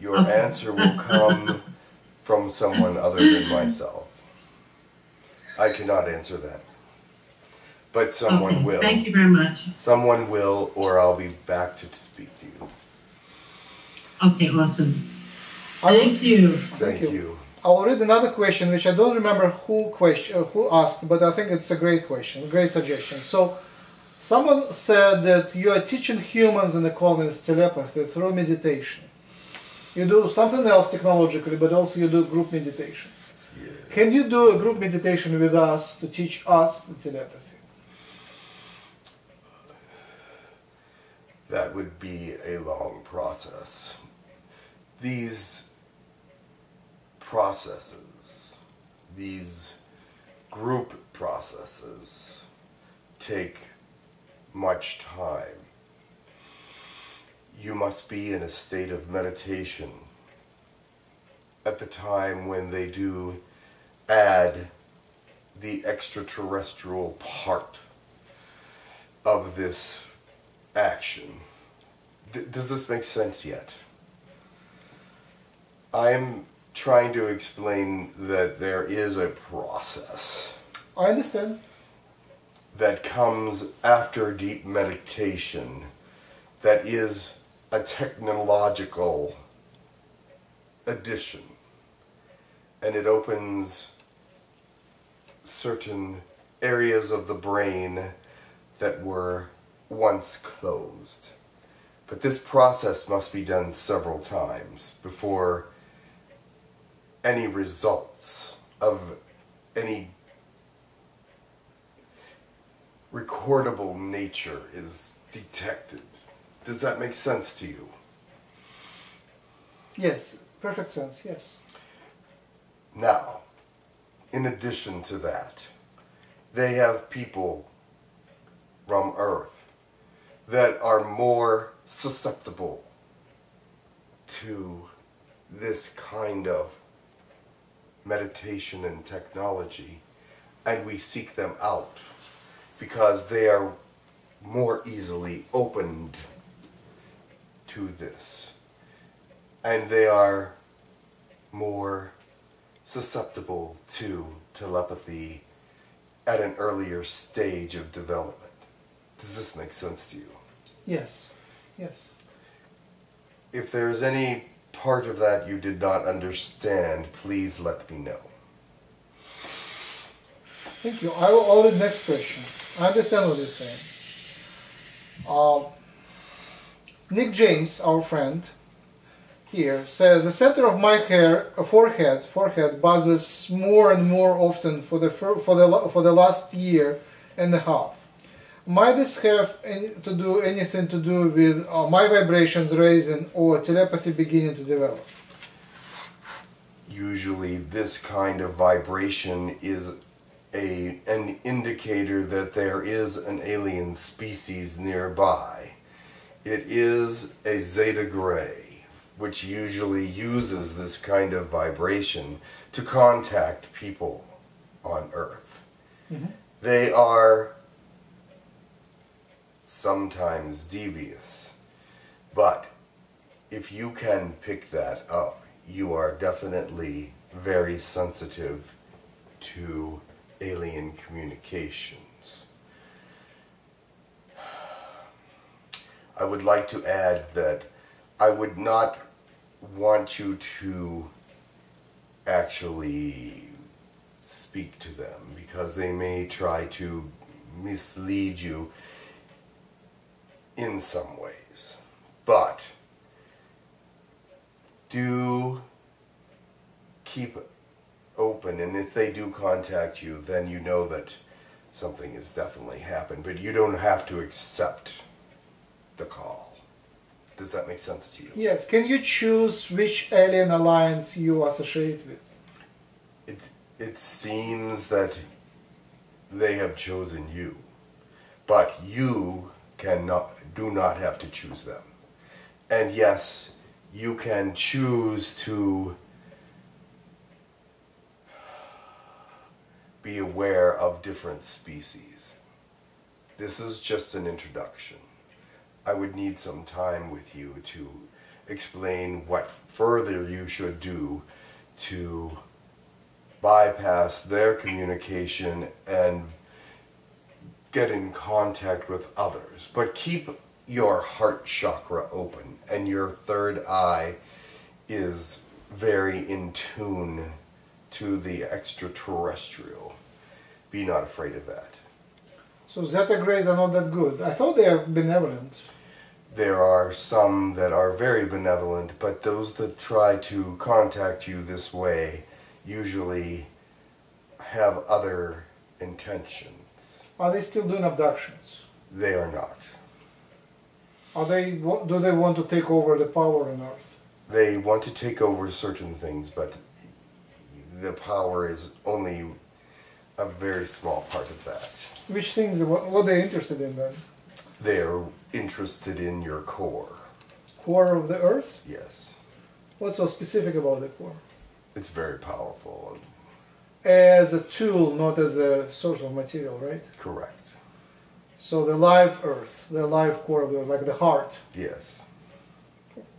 Your Okay. answer will come <laughs> from someone other than myself. I cannot answer that. But someone okay. will. Thank you very much. Someone will, or I'll be back to speak to you. Okay, awesome. I will- Thank you. Thank, you. you. I'll read another question, which I don't remember who question, uh, who asked, but I think it's a great question, a great suggestion. So, someone said that you are teaching humans in the colonies telepathy through meditation. You do something else technologically, but also you do group meditations. Yeah. Can you do a group meditation with us to teach us the telepathy? That would be a long process. These processes, these group processes, take much time. You must be in a state of meditation at the time when they do add the extraterrestrial part of this action. D- does this make sense yet? I'm trying to explain that there is a process I understand. that comes after deep meditation that is a technological addition and it opens certain areas of the brain that were once closed. But this process must be done several times before any results of any recordable nature is detected. Does that make sense to you? Yes, perfect sense, yes. Now, in addition to that, they have people from Earth that are more susceptible to this kind of meditation and technology, and we seek them out because they are more easily opened to this, and they are more susceptible to telepathy at an earlier stage of development. Does this make sense to you? Yes, yes. If there is any part of that you did not understand, please let me know. Thank you. I will I'll next question. I understand what you're saying. Uh, Nick James, our friend here, says the center of my hair, uh, forehead, forehead buzzes more and more often for the for the for the last year and a half. Might this have any, to do anything to do with uh, my vibrations raising or telepathy beginning to develop? Usually, this kind of vibration is a an indicator that there is an alien species nearby. It is a zeta gray, which usually uses this kind of vibration to contact people on Earth. They are sometimes devious, but if you can pick that up, you are definitely very sensitive to alien communications. I would like to add that I would not want you to actually speak to them because they may try to mislead you in some ways. But do keep open and if they do contact you then you know that something has definitely happened but you don't have to accept the call does that make sense to you Yes. Can you choose which alien alliance you associate with? it it seems that they have chosen you but you cannot do not have to choose them. And yes you can choose to be aware of different species. This is just an introduction. I would need some time with you to explain what further you should do to bypass their communication and get in contact with others. But keep your heart chakra open, and your third eye is very in tune to the extraterrestrial. Be not afraid of that. So Zeta Grays are not that good. I thought they are benevolent. There are some that are very benevolent, but those that try to contact you this way usually have other intentions. Are they still doing abductions? They are not. Are they? Do they want to take over the power on Earth? They want to take over certain things, but the power is only a very small part of that. Which things? What, what are they interested in then? They are interested in your core. Core of the Earth? Yes. What's so specific about the core? It's very powerful As a tool, not as a source of material, right? correct. So the live Earth, the live core of the Earth, like the heart. Yes.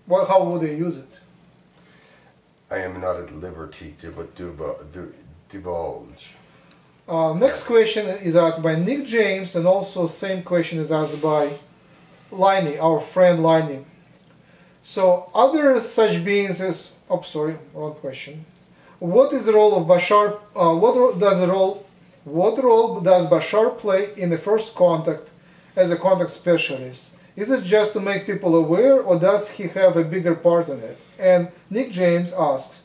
Well, how would they use it? I am not at liberty to div- div- divulge. Uh, next question is asked by Nick James, and also same question is asked by Liney, our friend Liney. So, other such beings as oh, sorry, wrong question. What is the role of Bashar? Uh, what does the role? What role does Bashar play in the first contact as a contact specialist? Is it just to make people aware, or does he have a bigger part in it? And Nick James asks,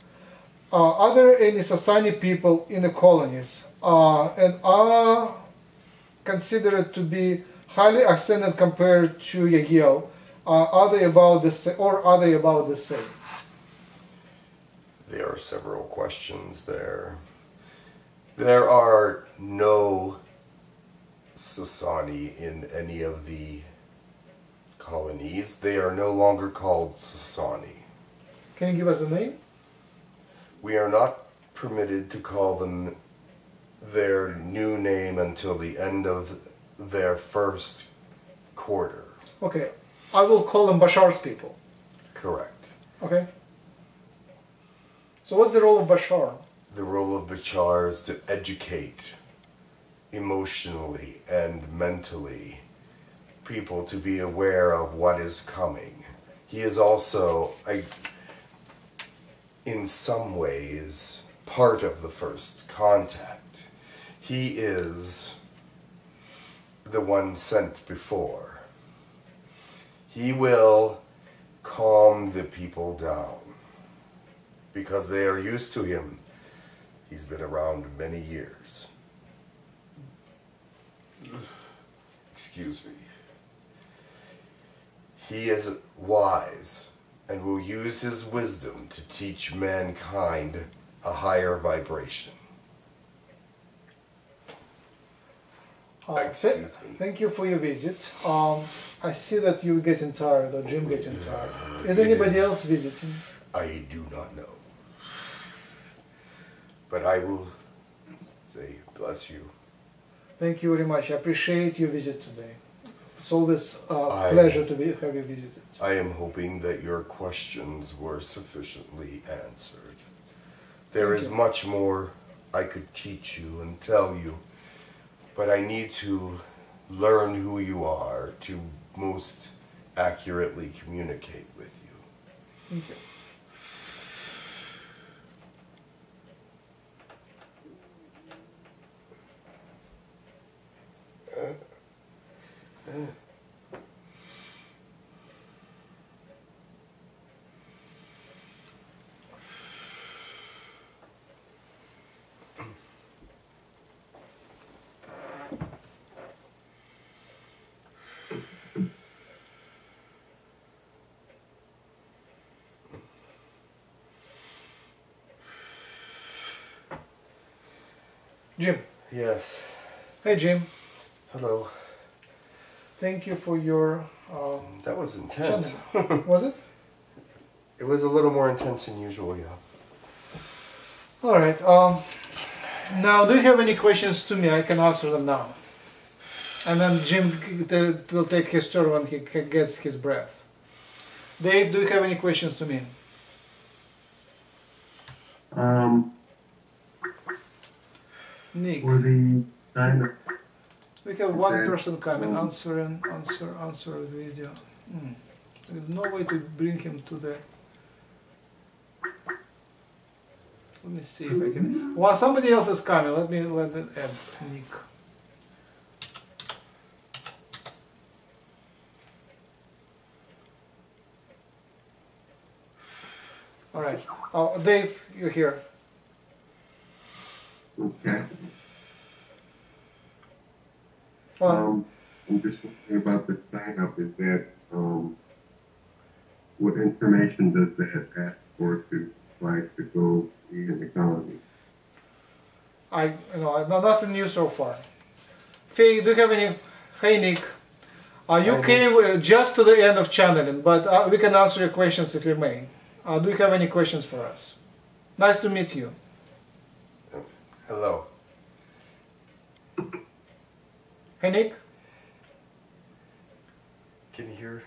uh, are there any Sasani people in the colonies uh, and are considered to be highly ascendant compared to Yahyel? Uh, are they about the same, or are they about the same? There are several questions there. There are no Sasani in any of the colonies. They are no longer called Sasani. Can you give us a name? We are not permitted to call them their new name until the end of their first quarter. Okay, I will call them Bashar's people. Correct. Okay. So what's the role of Bashar? The role of Bashar is to educate emotionally and mentally people to be aware of what is coming. He is also, I, in some ways, part of the first contact. He is the one sent before. He will calm the people down because they are used to him. He's been around many years. Excuse me. He is wise and will use his wisdom to teach mankind a higher vibration. Uh, Excuse th- me. Thank you for your visit. Um, I see that you're getting tired, or Jim getting tired. Is anybody else visiting? I do not know. But I will say, bless you. Thank you very much. I appreciate your visit today. It's always a pleasure to be, have you visited. I am hoping that your questions were sufficiently answered. There Thank is you. much more I could teach you and tell you, but I need to learn who you are to most accurately communicate with you. Thank Jim. Yes. Hey, Jim. Hello. Thank you for your. Um, That was intense. <laughs> was it? It was a little more intense than usual, yeah. All right. Um, now, do you have any questions to me? I can answer them now. And then Jim will take his turn when he gets his breath. Dave, do you have any questions to me? Nick, for the we have one Okay. person coming. Um, Answer and answer, answer the video. Hmm. There is no way to bring him to the. Let me see if I can. While somebody else is coming, let me let me add Nick. All right. Oh, Dave, you're here. Okay. Um, Um, I'm just wondering about the sign up. Is that, um, what information does that ask for to apply to go in the colony? I you know no, nothing new so far. Faye, do you have any? Hey Nick, uh, you Hi, came uh, just to the end of channeling, but uh, we can answer your questions if you may. Uh, do you have any questions for us? Nice to meet you. Hello. Hey Nick, Can you hear?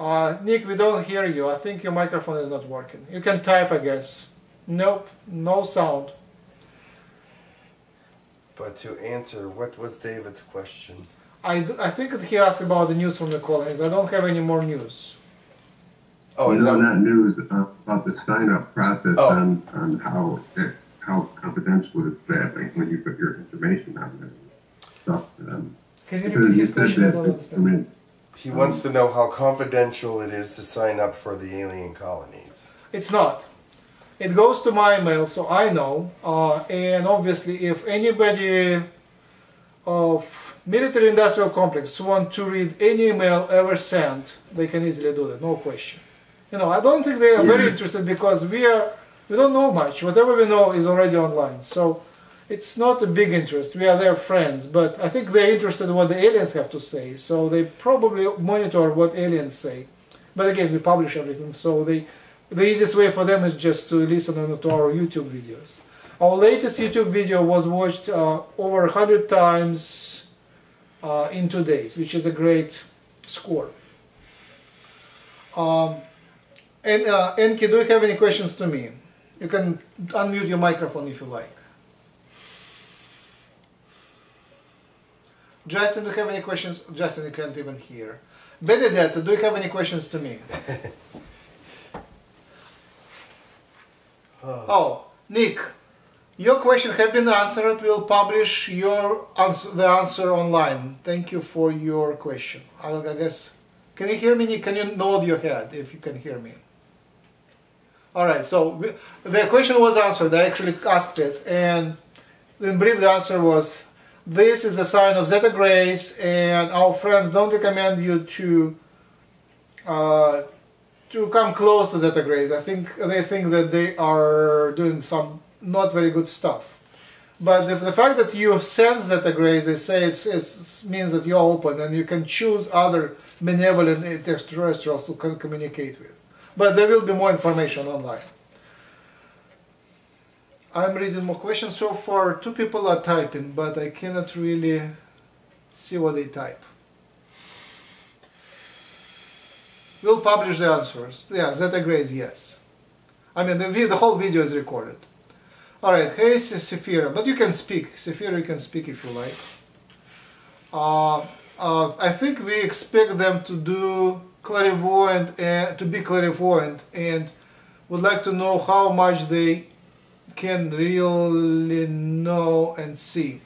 uh, Nick, we don't hear you. I think your microphone is not working. You can type, I guess. Nope, no sound. But to answer, what was David's question? I, d- I think that he asked about the news from the colonies. I don't have any more news. Oh, you is know, that not news uh, about the sign up process Oh. on, on how it, how confidential is that? Like when you put your information on there and stuff. Um, Can you repeat his said question? That don't I mean, he wants to know how confidential it is to sign up for the alien colonies? It's not. It goes to my email, so I know. Uh, and obviously, if anybody of military-industrial complex want to read any email ever sent, they can easily do that, no question. You know, I don't think they are very interested because we are we don't know much. Whatever we know is already online, so it's not a big interest. We are their friends, but I think they're interested in what the aliens have to say, so they probably monitor what aliens say. But again, we publish everything, so they the easiest way for them is just to listen to our YouTube videos. Our latest YouTube video was watched uh, over 100 times uh, in two days, which is a great score. Um, and uh, Enki, do you have any questions to me? You can unmute your microphone if you like. Justin, do you have any questions? Justin, you can't even hear. Benedetta, do you have any questions to me? <laughs> Oh. oh, Nick, your question have been answered. We'll publish your answer, the answer online. Thank you for your question. I, I guess. Can you hear me, Nick? Can you nod your head if you can hear me? All right. So the question was answered. I actually asked it, and in brief, the answer was: This is a sign of Zeta Grays, and our friends don't recommend you to. Uh, to come close to Zeta Grays. I think they think that they are doing some not very good stuff. But the, the fact that you sense zeta grays, they say it means that you're open and you can choose other benevolent extraterrestrials to communicate with. But there will be more information online. I'm reading more questions so far. Two people are typing, but I cannot really see what they type. We'll publish the answers. Yeah, Zeta Grays, yes. I mean, the, the whole video is recorded. Alright, hey Safira, but you can speak. Safira, you can speak if you like. Uh, uh, I think we expect them to do clairvoyant and to be clairvoyant and would like to know how much they can really know and see.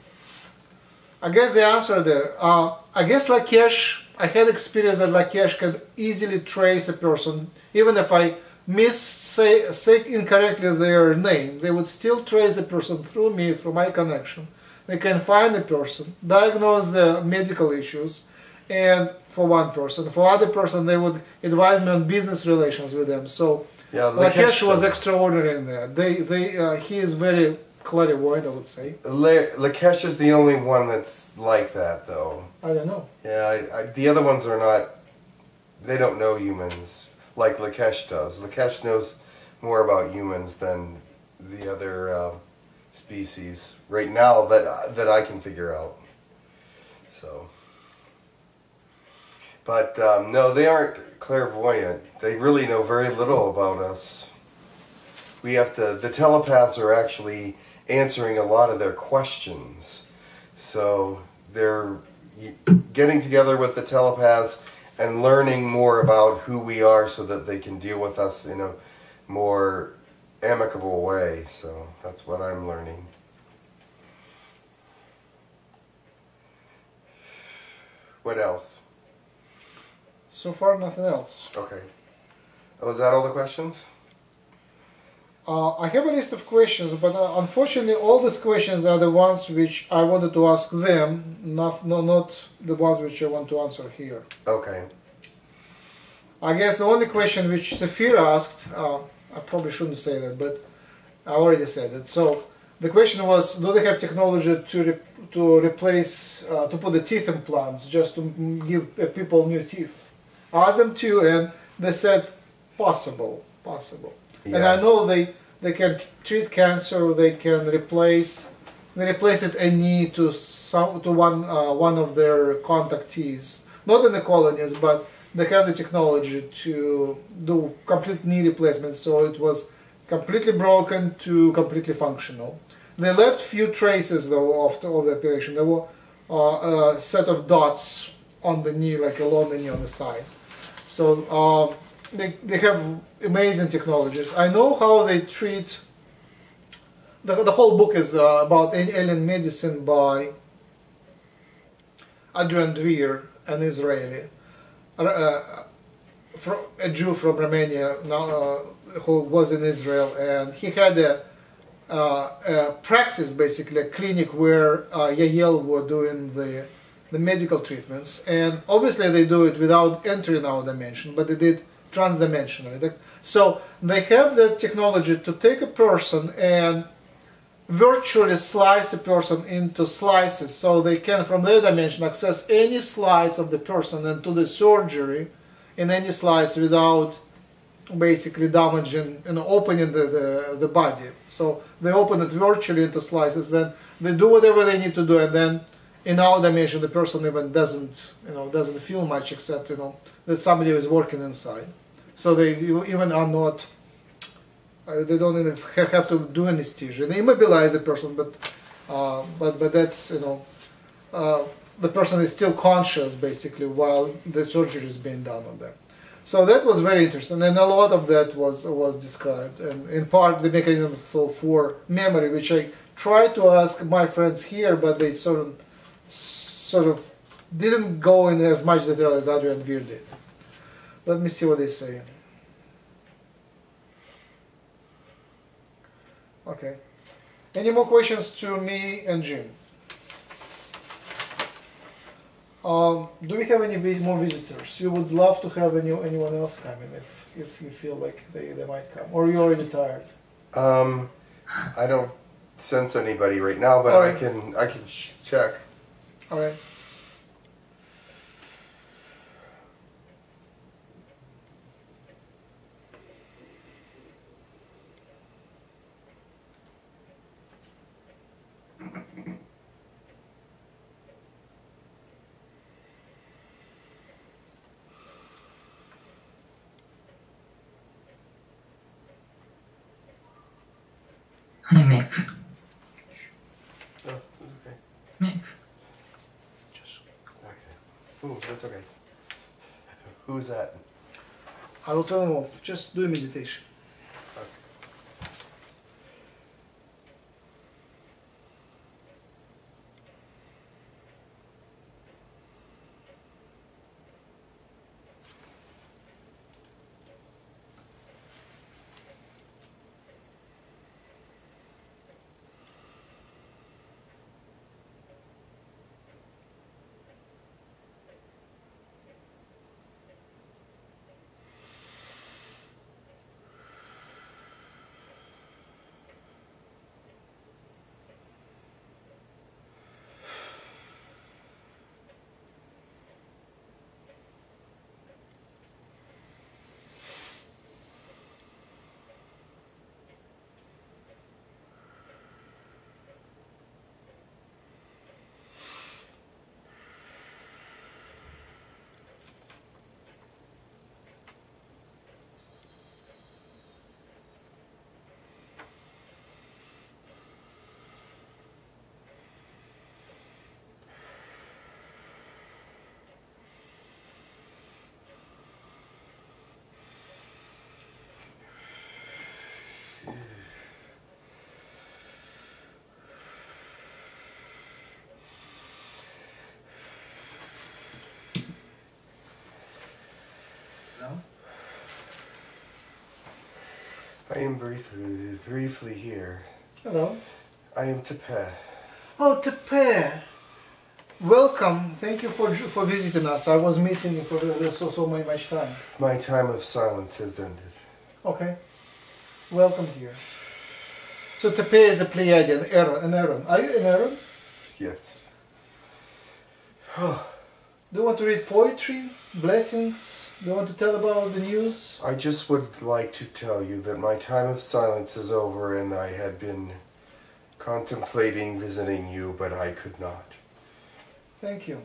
I guess the answer there. Uh, I guess Lakesh, I had experience that Lakesh can easily trace a person, even if I miss say, say incorrectly their name, they would still trace a person through me, through my connection. They can find a person, diagnose the medical issues, and for one person, for other person, they would advise me on business relations with them. So Yeah, Lakesh was extraordinary in that. They, they, uh, he is very clairvoyant, I would say. La- Lakesh is the only one that's like that, though. I don't know. Yeah, I, I, the other ones are not. They don't know humans like Lakesh does. Lakesh knows more about humans than the other uh, species right now that that I can figure out. So, but um, no, they aren't clairvoyant. They really know very little about us. We have to. The telepaths are actually answering a lot of their questions. So they're getting together with the telepaths and learning more about who we are so that they can deal with us in a more amicable way. So that's what I'm learning. What else? So far, nothing else. Okay. Oh, is that all the questions? Uh, I have a list of questions, but uh, unfortunately, all these questions are the ones which I wanted to ask them, not, no, not the ones which I want to answer here. Okay. I guess the only question which Safira asked, uh, I probably shouldn't say that, but I already said it. So the question was, do they have technology to re- to replace, uh, to put the teeth implants, just to give uh, people new teeth? Them to, and they said, possible, possible. And I know they they can treat cancer, they can replace they replace it a knee to some to one uh, one of their contactees, not in the colonies, but they have the technology to do complete knee replacement. So it was completely broken to completely functional. They left few traces though of the, of the operation. There were uh, a set of dots on the knee, like along the knee on the side. So uh, they, they have amazing technologies. I know how they treat. The, the whole book is uh, about alien medicine by Adrian Dvir, an Israeli, uh, fro- a Jew from Romania now, uh, who was in Israel, and he had a, uh, a practice, basically a clinic where uh, Yahyel were doing the the medical treatments, and obviously they do it without entering our dimension, but they did transdimensionally. So they have the technology to take a person and virtually slice a person into slices so they can from their dimension access any slice of the person and to the surgery in any slice without basically damaging and opening the, the, the body so they open it virtually into slices then they do whatever they need to do and then in our dimension the person even doesn't you know doesn't feel much except you know that somebody is working inside so they even are not uh, they don't even have to do anesthesia. They immobilize the person, but uh, but but that's you know uh, the person is still conscious basically while the surgery is being done on them. So that was very interesting, and a lot of that was was described, and in part the mechanism so for memory, which I tried to ask my friends here, but they sort of sort of didn't go in as much detail as Adrian Dvir did. Let me see what they say. Okay. Any more questions to me and Jim? Um, do we have any vis- more visitors? You would love to have any, anyone else coming if, if you feel like they, they might come. Or you're already tired. Um, I don't sense anybody right now, but I can I can check. All right. Hi, Max. Oh, that's okay. Max. Ooh, that's okay. Who's that? I will turn them off. Just do a meditation. Am briefly briefly here. Hello. I am Tepeh. Oh, Tepeh. Welcome. Thank you for for visiting us. I was missing you for so so much much time. My time of silence has ended. Okay. Welcome here. So Tepeh is a Pleiadian, Erran, an Erran. Are you an Erran? Yes. Oh. Do you want to read poetry, blessings? Do you want to tell about the news? I just would like to tell you that my time of silence is over and I had been contemplating visiting you, but I could not. Thank you.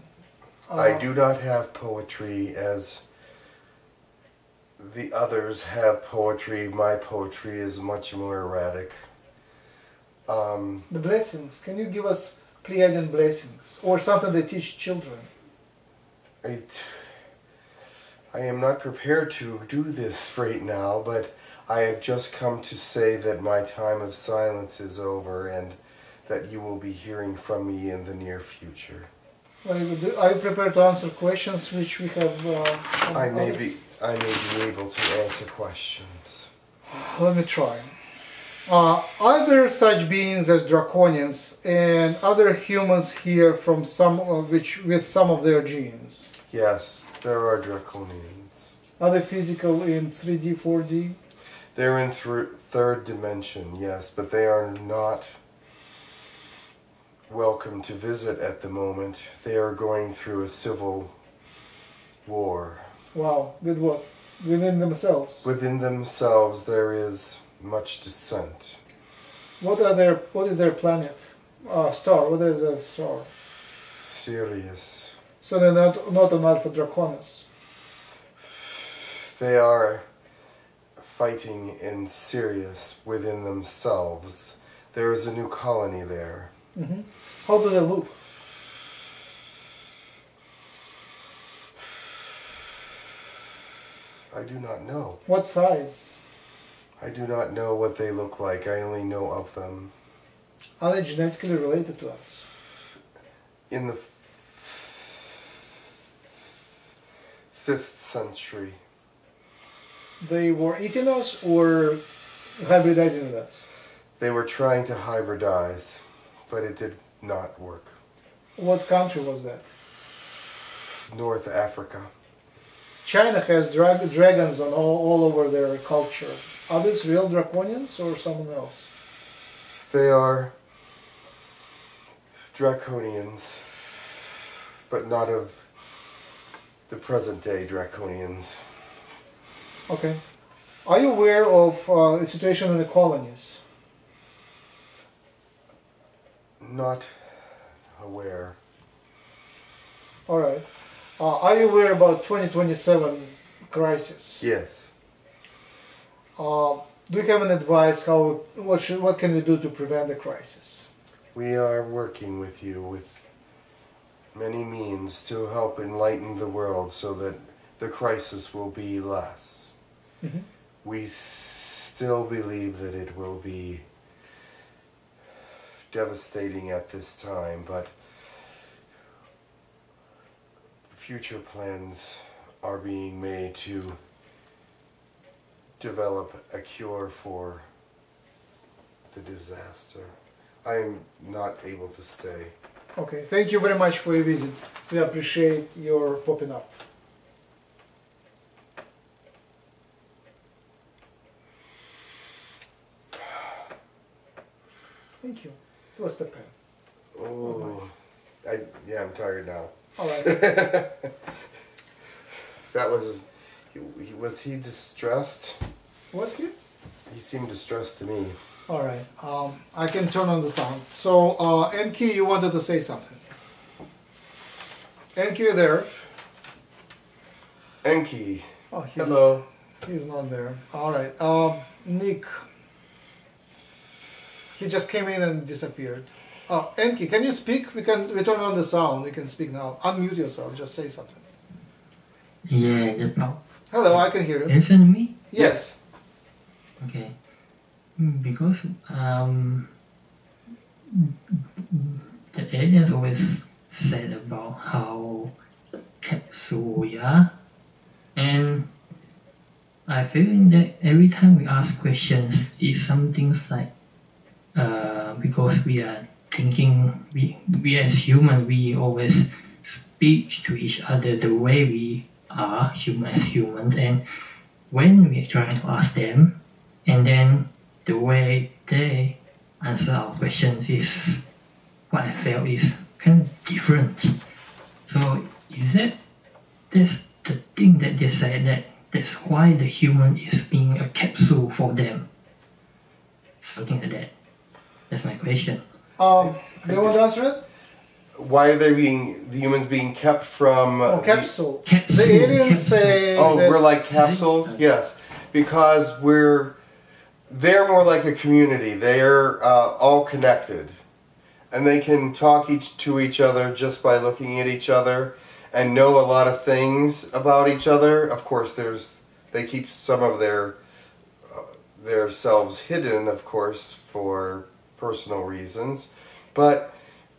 I Uh, do not have poetry as the others have poetry. My poetry is much more erratic. Um, The blessings. Can you give us Pleiadian blessings or something they teach children? It, I am not prepared to do this right now, but I have just come to say that my time of silence is over and that you will be hearing from me in the near future. Very good. Do- Are you prepared to answer questions which we have? Uh, I may others? be I may be able to answer questions. Let me try. Uh, are there such beings as draconians and other humans here from some of which with some of their genes? Yes, there are draconians. Are they physical in 3D, 4D? They're in thir- third dimension, yes, but they are not welcome to visit at the moment. They are going through a civil war. Wow, with what? Within themselves. Within themselves, there is much dissent. What are their? What is their planet? Uh, star. What is their star? Sirius. So they're not not an Alpha Draconis. They are fighting in Sirius within themselves. There is a new colony there. hmm How do they look? I do not know. What size? I do not know what they look like. I only know of them. Are they genetically related to us? In the fifth century, They were eating us or hybridizing us? they were trying to hybridize, but it did not work. What country was that? North Africa. China has dra- dragons on all, all over their culture. Are these real draconians or someone else? They are draconians, but not of the present day draconians. Okay. Are you aware of uh, the situation in the colonies? Not aware. All right. Uh, are you aware about 2027 crisis? Yes. Uh, do you have an advice how what should what can we do to prevent the crisis? We are working with you with many means to help enlighten the world so that the crisis will be less. Mhm. We still believe that it will be devastating at this time, but future plans are being made to develop a cure for the disaster. I am not able to stay. Okay. Thank you very much for your visit. We appreciate your popping up. Thank you. It was the pen. Oh, I yeah, I'm tired now. All right. <laughs> That was, he, he, was he distressed? Was he? He seemed distressed to me. All right. Um, I can turn on the sound. So, uh, Enki, you wanted to say something. Enki, there? Enki, Oh, he's, hello. he's not there. All right. Um, Nick. He just came in and disappeared. Oh, Enki, can you speak? We can we turn on the sound. You can speak now. Unmute yourself. Just say something. Yeah, about Hello, I can hear you. listen to me. Yes. Okay. Mm, Because um, the aliens always said about how are, and I feel that every time we ask questions, it's something like uh, because we are thinking, we we as human, we always speak to each other the way we are human as humans, and when we are trying to ask them, and then the way they answer our questions is what I felt is kind of different. So is that that's the thing that they said that that's why the human is being a capsule for them. Something like that. That's my question. Um, do you want to answer it? Why are they being the humans being kept from? uh, Oh, the- capsule. Capsule, The aliens capsule. say oh, that we're like capsules. Yes, because we're they're more like a community. They're uh, all connected, and they can talk each to each other just by looking at each other, and know a lot of things about each other. Of course, there's they keep some of their uh, their selves hidden, of course, for personal reasons, but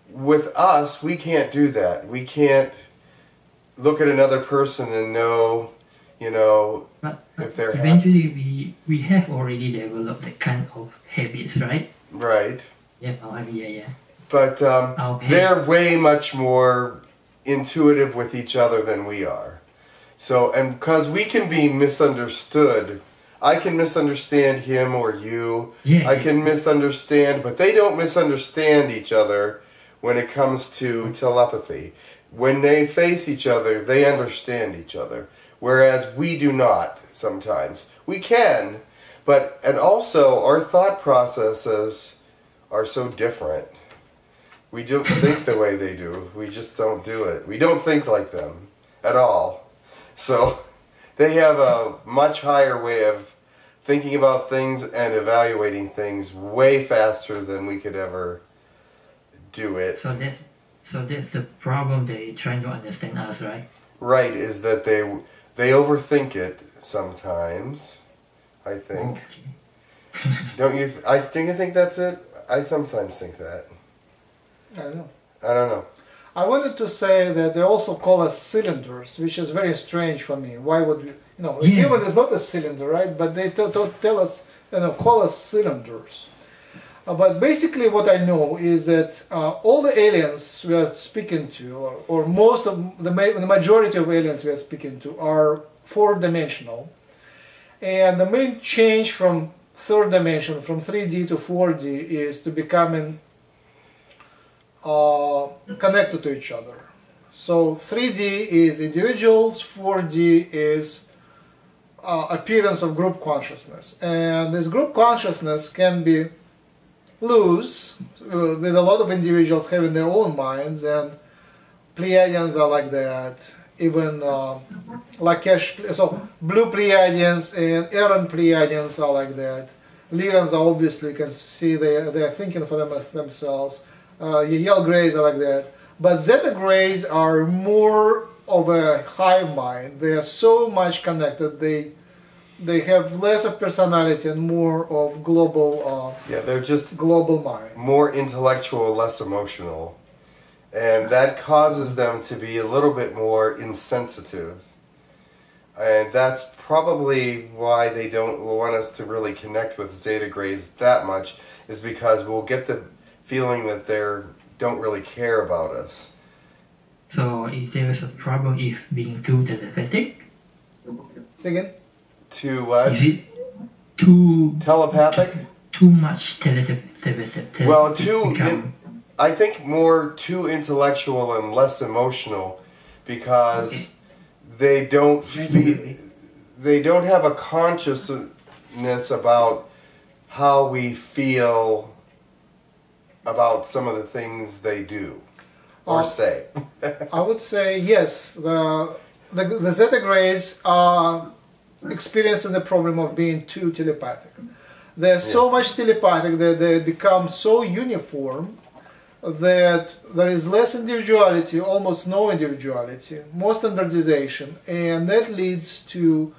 with us, we can't do that. We can't look at another person and know, you know, But, but If they're happy. eventually we we have already developed that kind of habits, right? right. Yeah, oh, I mean, yeah, yeah. But um, Okay. they're way much more intuitive with each other than we are. So, and because we can be misunderstood, I can misunderstand him or you. Yeah. I can misunderstand, but they don't misunderstand each other when it comes to telepathy. When they face each other, they understand each other, whereas we do not sometimes. We can, but, and also our thought processes are so different. We don't think the way they do. We just don't do it. We don't think like them at all. So they have a much higher way of thinking about things and evaluating things way faster than we could ever do it. So that's so that's the problem they trying to understand us, right? Right is that they they overthink it sometimes. I think. Okay. Don't you? Th- I do you think that's it? I sometimes think that. I don't know. I don't know. I wanted to say that they also call us cylinders, which is very strange for me. Why would you know, a Yeah. human is not a cylinder, right? But they don't don't tell us, you know, call us cylinders. Uh, but basically, what I know is that uh, all the aliens we are speaking to, or, or most of the, ma- the majority of aliens we are speaking to, are four dimensional. And the main change from third dimension, from 3D to 4D, is to becoming uh, connected to each other. So 3D is individuals, 4D is uh, appearance of group consciousness. And this group consciousness can be loose, uh, with a lot of individuals having their own minds, and Pleiadians are like that. Even uh, Lakesh, so blue Pleiadians and Erran Pleiadians are like that. Lyrans are obviously, you can see they, they are thinking for them, themselves. Uh, Yahyel Greys are like that. But Zeta Greys are more of a hive mind. They are so much connected. They they have less of personality and more of global. Uh, Yeah, they're just global mind. more intellectual, less emotional. And that causes them to be a little bit more insensitive. And that's probably why they don't want us to really connect with Zeta Grays that much, is because we'll get the feeling that they don't really care about us. So if there is a problem if being too telepathic, Say again? To what? is it too Telepathic? too much telepathic? Well, too. In, I think more too intellectual and less emotional, because they don't feel. They don't have a consciousness about how we feel about some of the things they do or Uh, say. I would say yes. The the, the Zeta Greys are experiencing the problem of being too telepathic. They're so much telepathic that they become so uniform that there is less individuality, almost no individuality, more standardization, and that leads to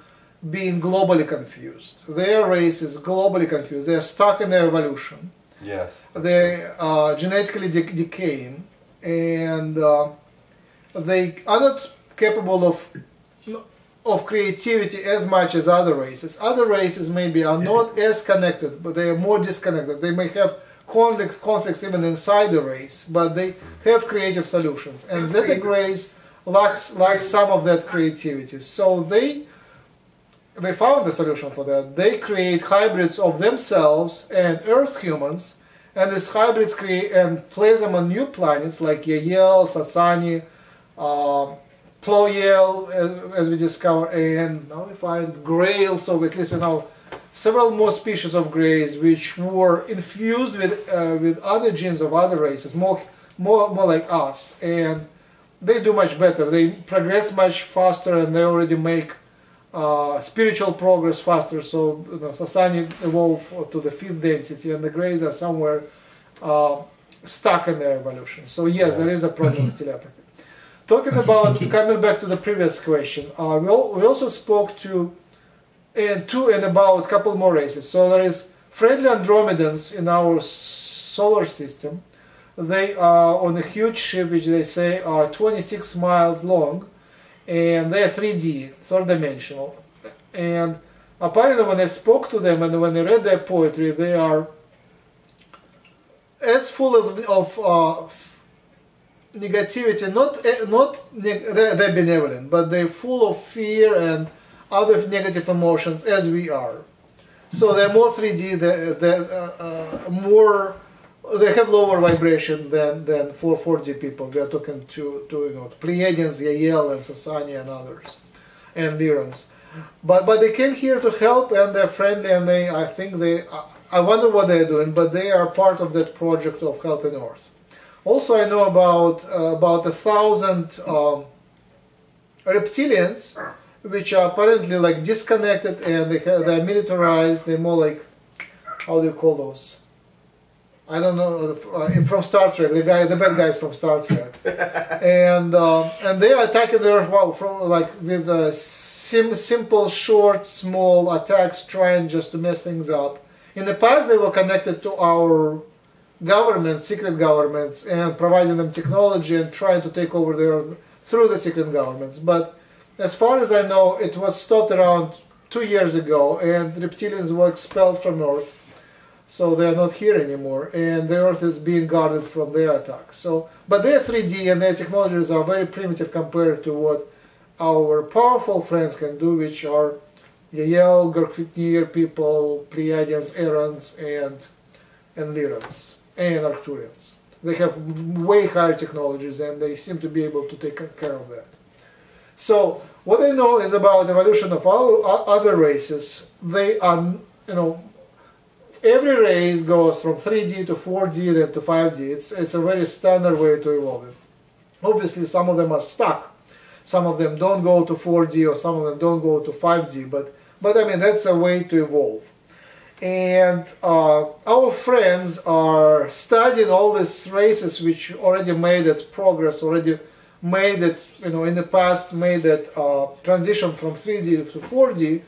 being globally confused. Their race is globally confused. They are stuck in their evolution yes. they true. are genetically de- decaying and uh, they are not capable of of creativity as much as other races. Other races maybe are not as connected but they are more disconnected. They may have conflicts conflicts even inside the race but they have creative solutions. And zeta grays lacks lack some of that creativity. So they they found the solution for that. They create hybrids of themselves and Earth humans, and these hybrids create and place them on new planets like Yahyel, Sasani, uh, Ployel, as, as we discover, and now we find Grail. So at least we know several more species of greys which were infused with uh, with other genes of other races, more more more like us, and they do much better. They progress much faster, and they already make uh, spiritual progress faster. So you know, Sasani evolve to the fifth density, and the Greys are somewhere uh, stuck in their evolution. So yes, there is a problem Okay. with telepathy. Talking about coming back to the previous question, uh, we, al- we also spoke to and to and about a couple more races. So there is friendly Andromedans in our solar system. They are on a huge ship which they say are 26 miles long and they're 3D, third dimensional. And apparently, when I spoke to them and when I read their poetry, they are as full of, of uh, negativity. Not eh, not neg- they're, benevolent, but they're full of fear and other negative emotions as we are. So they're more 3D. They're, they're uh, uh, more. They have lower vibration than than 4 4D people. We are talking to to you know Pleiadians, Yahyel, and Sasani, and others, and Lyrans. But but they came here to help, and they're friendly, and they I think they I- I wonder what they're doing, but they are part of that project of helping Earth. Also, I know about uh, about a thousand um, reptilians, which are apparently like disconnected, and they they're militarized. They're more like how do you call those? I don't know uh, from Star Trek. The guy, the bad guys from Star Trek, <laughs> and um, and they are attacking the Earth well, from like with uh, sim- simple, short, small attacks, trying just to mess things up. In the past, they were connected to our governments, secret governments, and providing them technology and trying to take over the Earth through the secret governments. But as far as I know, it was stopped around two years ago, and reptilians were expelled from Earth so they are not here anymore and the earth is being guarded from their attacks so but their 3d and their technologies are very primitive compared to what our powerful friends can do which are Yahyel, Gorkvitnir people, Pleiadians, Errans, and and Lyrans and Arcturians. They have way higher technologies and they seem to be able to take care of that. So what I know is about evolution of all other races. They are, you know, every race goes from 3D to 4D then to 5D. It's, it's a very standard way to evolve. it. Obviously, some of them are stuck. Some of them don't go to 4D or some of them don't go to 5D. But, but I mean, that's a way to evolve. And uh, our friends are studying all these races which already made it progress, already made it, you know, in the past made it uh, transition from 3D to 4D.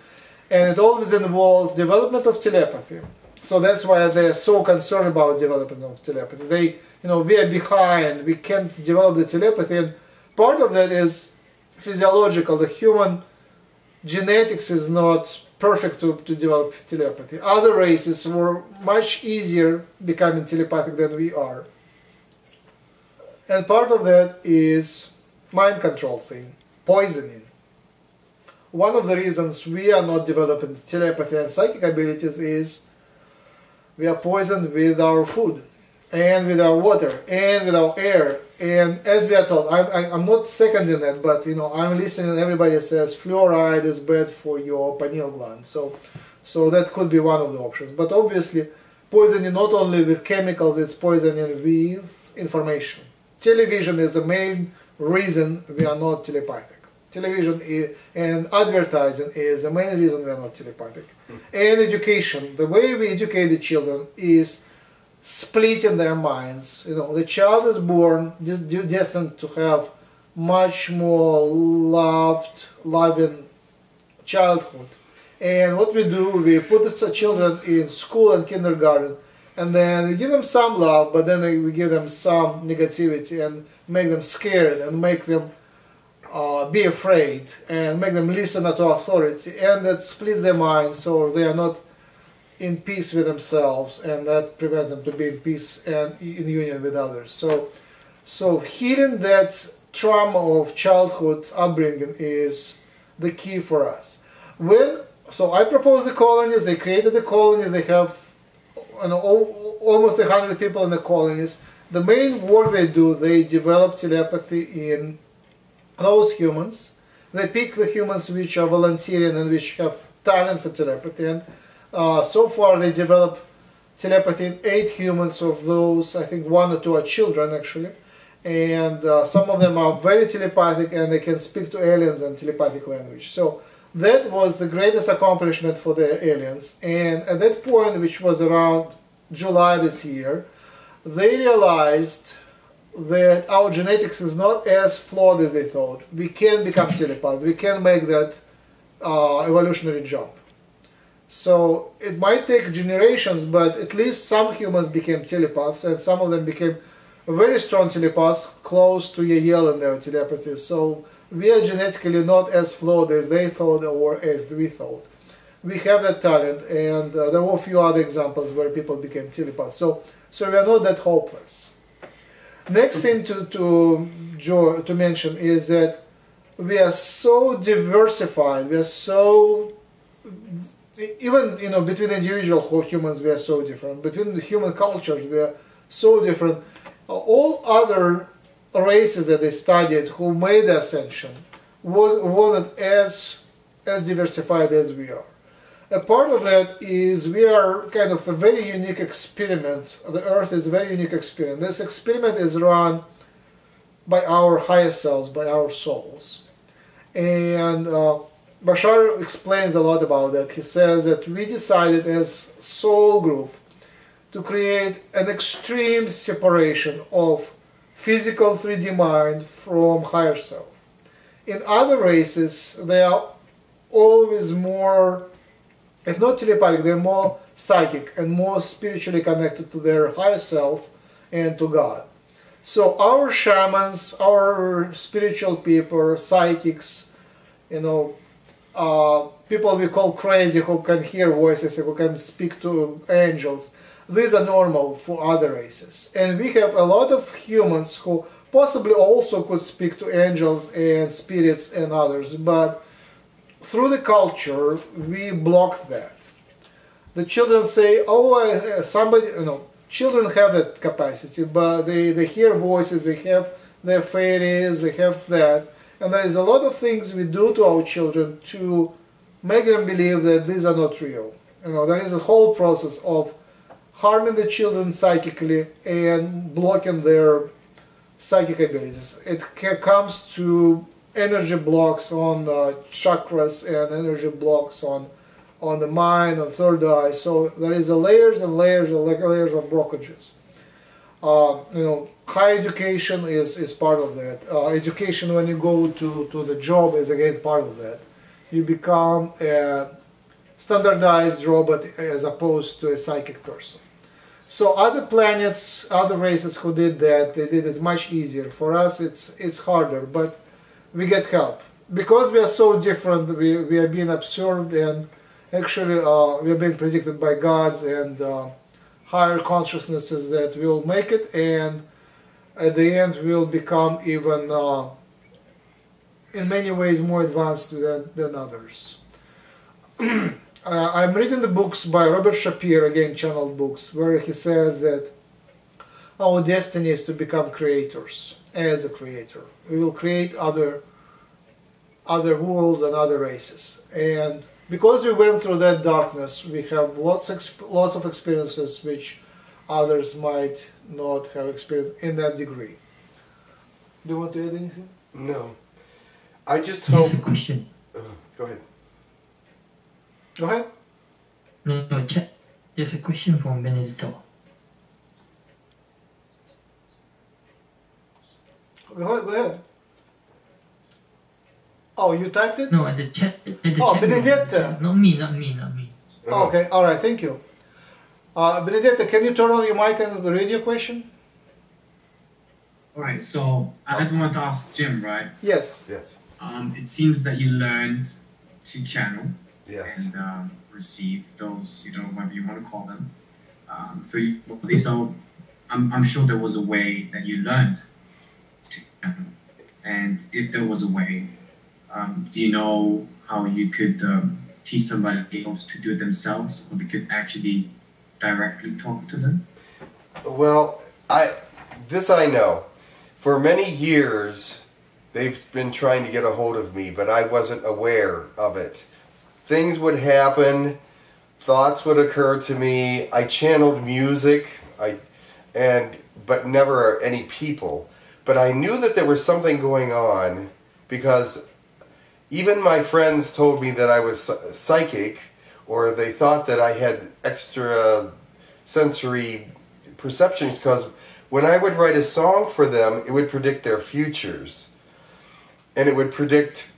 And it always involves development of telepathy so that's why they're so concerned about development of telepathy. They, you know, we are behind, we can't develop the telepathy, and part of that is physiological. The human genetics is not perfect to, to develop telepathy. Other races were much easier becoming telepathic than we are. And part of that is mind control thing, poisoning. One of the reasons we are not developing telepathy and psychic abilities is we are poisoned with our food and without water and without air and as we are told I'm, I, am not seconding that but you know I'm listening everybody says fluoride is bad for your pineal gland so so that could be one of the options but obviously poisoning not only with chemicals it's poisoning with information television is the main reason we are not telepathic television is, and advertising is the main reason we are not telepathic. Mm. And education, the way we educate the children is splitting their minds. You know, the child is born just destined to have much more loved, loving childhood. And what we do, we put the children in school and kindergarten, and then we give them some love, but then we give them some negativity and make them scared and make them uh, be afraid and make them listen to authority and that splits their minds so they are not in peace with themselves and that prevents them to be in peace and in union with others. So so healing that trauma of childhood upbringing is the key for us. When so i propose the colonies they created the colonies they have you almost 100 people in the colonies. The main work they do they develop telepathy in those humans, they pick the humans which are volunteering and which have talent for telepathy. And uh, so far they develop telepathy in eight humans of those, I think one or two are children actually. And uh, some of them are very telepathic and they can speak to aliens in telepathic language. So that was the greatest accomplishment for the aliens. And at that point, which was around July this year, they realized that our genetics is not as flawed as they thought. We can become telepath. We can make that uh, evolutionary jump. So it might take generations, but at least some humans became telepaths, and some of them became very strong telepaths, close to Yahyel in their telepathy. So we are genetically not as flawed as they thought or as we thought. We have that talent, and uh, there were a few other examples where people became telepaths. So, so we are not that hopeless. Next thing to, to, to mention is that we are so diversified, we are so, even you know, between individual humans we are so different, between the human cultures we are so different. All other races that they studied who made the ascension was, weren't as, as diversified as we are. A part of that is we are kind of a very unique experiment. The Earth is a very unique experiment. This experiment is run by our higher selves, by our souls. And uh, Bashar explains a lot about that. He says that we decided as soul group to create an extreme separation of physical 3D mind from higher self. In other races, they are always more if not telepathic, they're more psychic and more spiritually connected to their higher self and to God. So our shamans, our spiritual people, psychics, you know, uh, people we call crazy who can hear voices, who can speak to angels, these are normal for other races. And we have a lot of humans who possibly also could speak to angels and spirits and others, but through the culture, we block that. The children say, oh, uh, somebody, you know, children have that capacity, but they, they hear voices, they have their fairies, they have that. And there is a lot of things we do to our children to make them believe that these are not real. You know, there is a whole process of harming the children psychically and blocking their psychic abilities. It comes to energy blocks on uh, chakras and energy blocks on on the mind, on third eye. So there is a layers and layers and layers of blockages. Uh, you know, high education is, is part of that. Uh, education when you go to, to the job is again part of that. You become a standardized robot as opposed to a psychic person. So other planets, other races who did that, they did it much easier. For us, it's it's harder, but we get help because we are so different. We we are being observed and actually uh, we are being predicted by gods and uh, higher consciousnesses that will make it, and at the end will become even uh, in many ways more advanced than than others. <clears throat> uh, I'm reading the books by Robert Shapiro, again, channeled books, where he says that our destiny is to become creators as a creator. We will create other other worlds and other races. And because we went through that darkness, we have lots lots of experiences which others might not have experienced in that degree. Do you want to add anything? No. I just hope. Here's a question. Uh, go ahead. Go ahead. No, no, chat. There's a question from Benedetto. Go ahead. Go ahead. Oh, you typed it? No, at the chat. At the Oh, chat. Benedetta. Not me, not me, not me. Oh, okay, all right, thank you. Uh, Benedetta, can you turn on your mic and read your question? All right, so I just want to ask Jim, right? Yes. Yes. Um, it seems that you learned to channel Yes. and um, receive those, you know, whatever you want to call them. Um, so, you, so I'm, I'm sure there was a way that you learned to channel. And if there was a way, um, do you know how you could um, teach somebody else to do it themselves, or they could actually directly talk to them? Well, I this I know. For many years, they've been trying to get a hold of me, but I wasn't aware of it. Things would happen, thoughts would occur to me. I channeled music, I and but never any people. But I knew that there was something going on because even my friends told me that I was psychic or they thought that I had extra sensory perceptions because when I would write a song for them, it would predict their futures. And it would predict,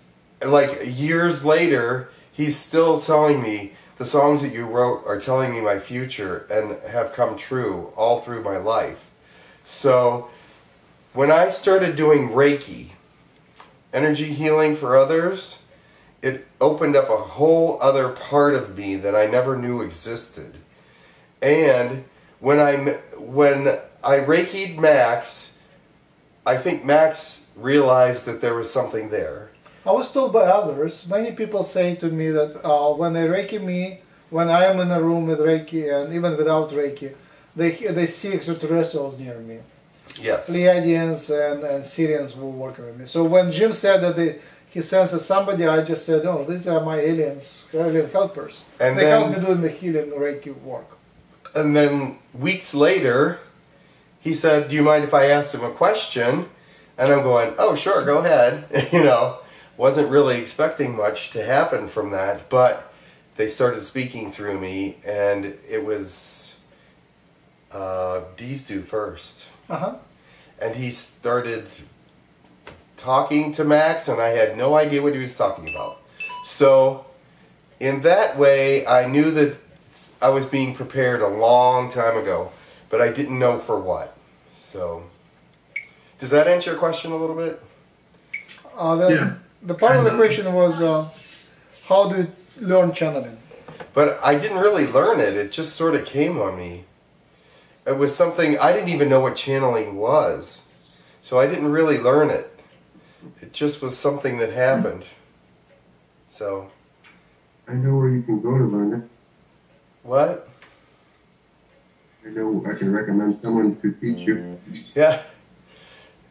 like years later, he's still telling me the songs that you wrote are telling me my future and have come true all through my life. So when I started doing Reiki, energy healing for others, it opened up a whole other part of me that I never knew existed. And when I when I reikied Max, I think Max realized that there was something there. I was told by others, many people say to me that uh, when they Reiki me, when I am in a room with Reiki and even without Reiki, they, they see extraterrestrials near me. Yes. Pleiadians and, and Sirians were working with me. So when Jim said that they, he senses somebody, I just said, oh, these are my aliens, alien helpers. And they then- help me doing the healing Reiki work. And then weeks later, he said, "Do you mind if I ask him a question?" And I'm going, "Oh, sure, go ahead." <laughs> you know, wasn't really expecting much to happen from that, but they started speaking through me, and it was uh, Deesdu first, Uh-huh. and he started talking to Max, and I had no idea what he was talking about. So, in that way, I knew that I was being prepared a long time ago, but I didn't know for what. So, does that answer your question a little bit? Uh, the, Yeah. the part of the question was, uh, how do you learn channeling? But I didn't really learn it, it just sort of came on me. It was something I didn't even know what channeling was. So I didn't really learn it. It just was something that happened. So, I know where you can go to learn it. what? I know I can recommend someone to teach you. Yeah.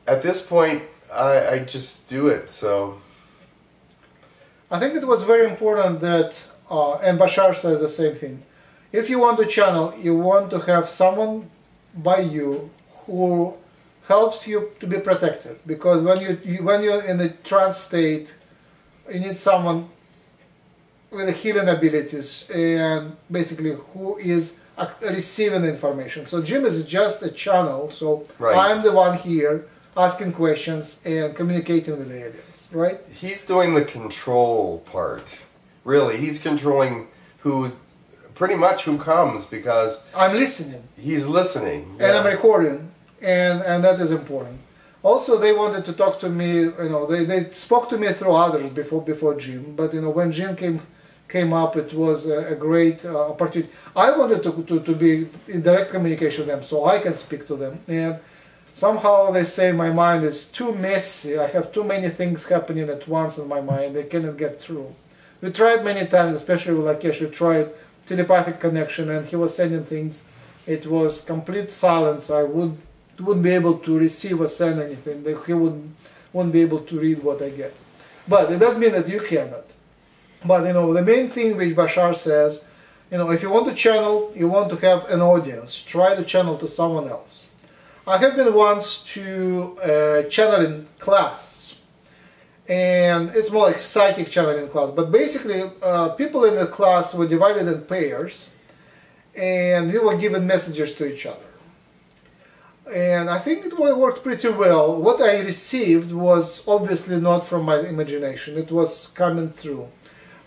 At this point, I, I just do it. So I think it was very important that, uh, and Bashar says the same thing. If you want to channel, you want to have someone by you who helps you to be protected. Because when you, you when you're in a trance state, you need someone with the healing abilities and basically who is receiving information. So Jim is just a channel. So Right. I'm the one here asking questions and communicating with the aliens, right? he's doing the control part. Really, he's controlling who, pretty much who comes because I'm listening. he's listening. and I'm recording, and and that is important. Also, they wanted to talk to me. You know, they, they spoke to me through others before before Jim. But you know, when Jim came came up, it was a, a great uh, opportunity. I wanted to, to to be in direct communication with them, so I can speak to them. And somehow they say my mind is too messy. I have too many things happening at once in my mind. They cannot get through. We tried many times, especially with Lakesh. We tried telepathic connection, and he was sending things. It was complete silence. I would wouldn't be able to receive or send anything. He wouldn't wouldn't be able to read what I get. But it doesn't mean that you cannot. But you know, the main thing which Bashar says, you know, if you want to channel, you want to have an audience. Try to channel to someone else. I have been once to a channeling class, and it's more like psychic channeling class. But basically, uh, people in the class were divided in pairs, and we were given messages to each other. And I think it worked pretty well. What I received was obviously not from my imagination; it was coming through.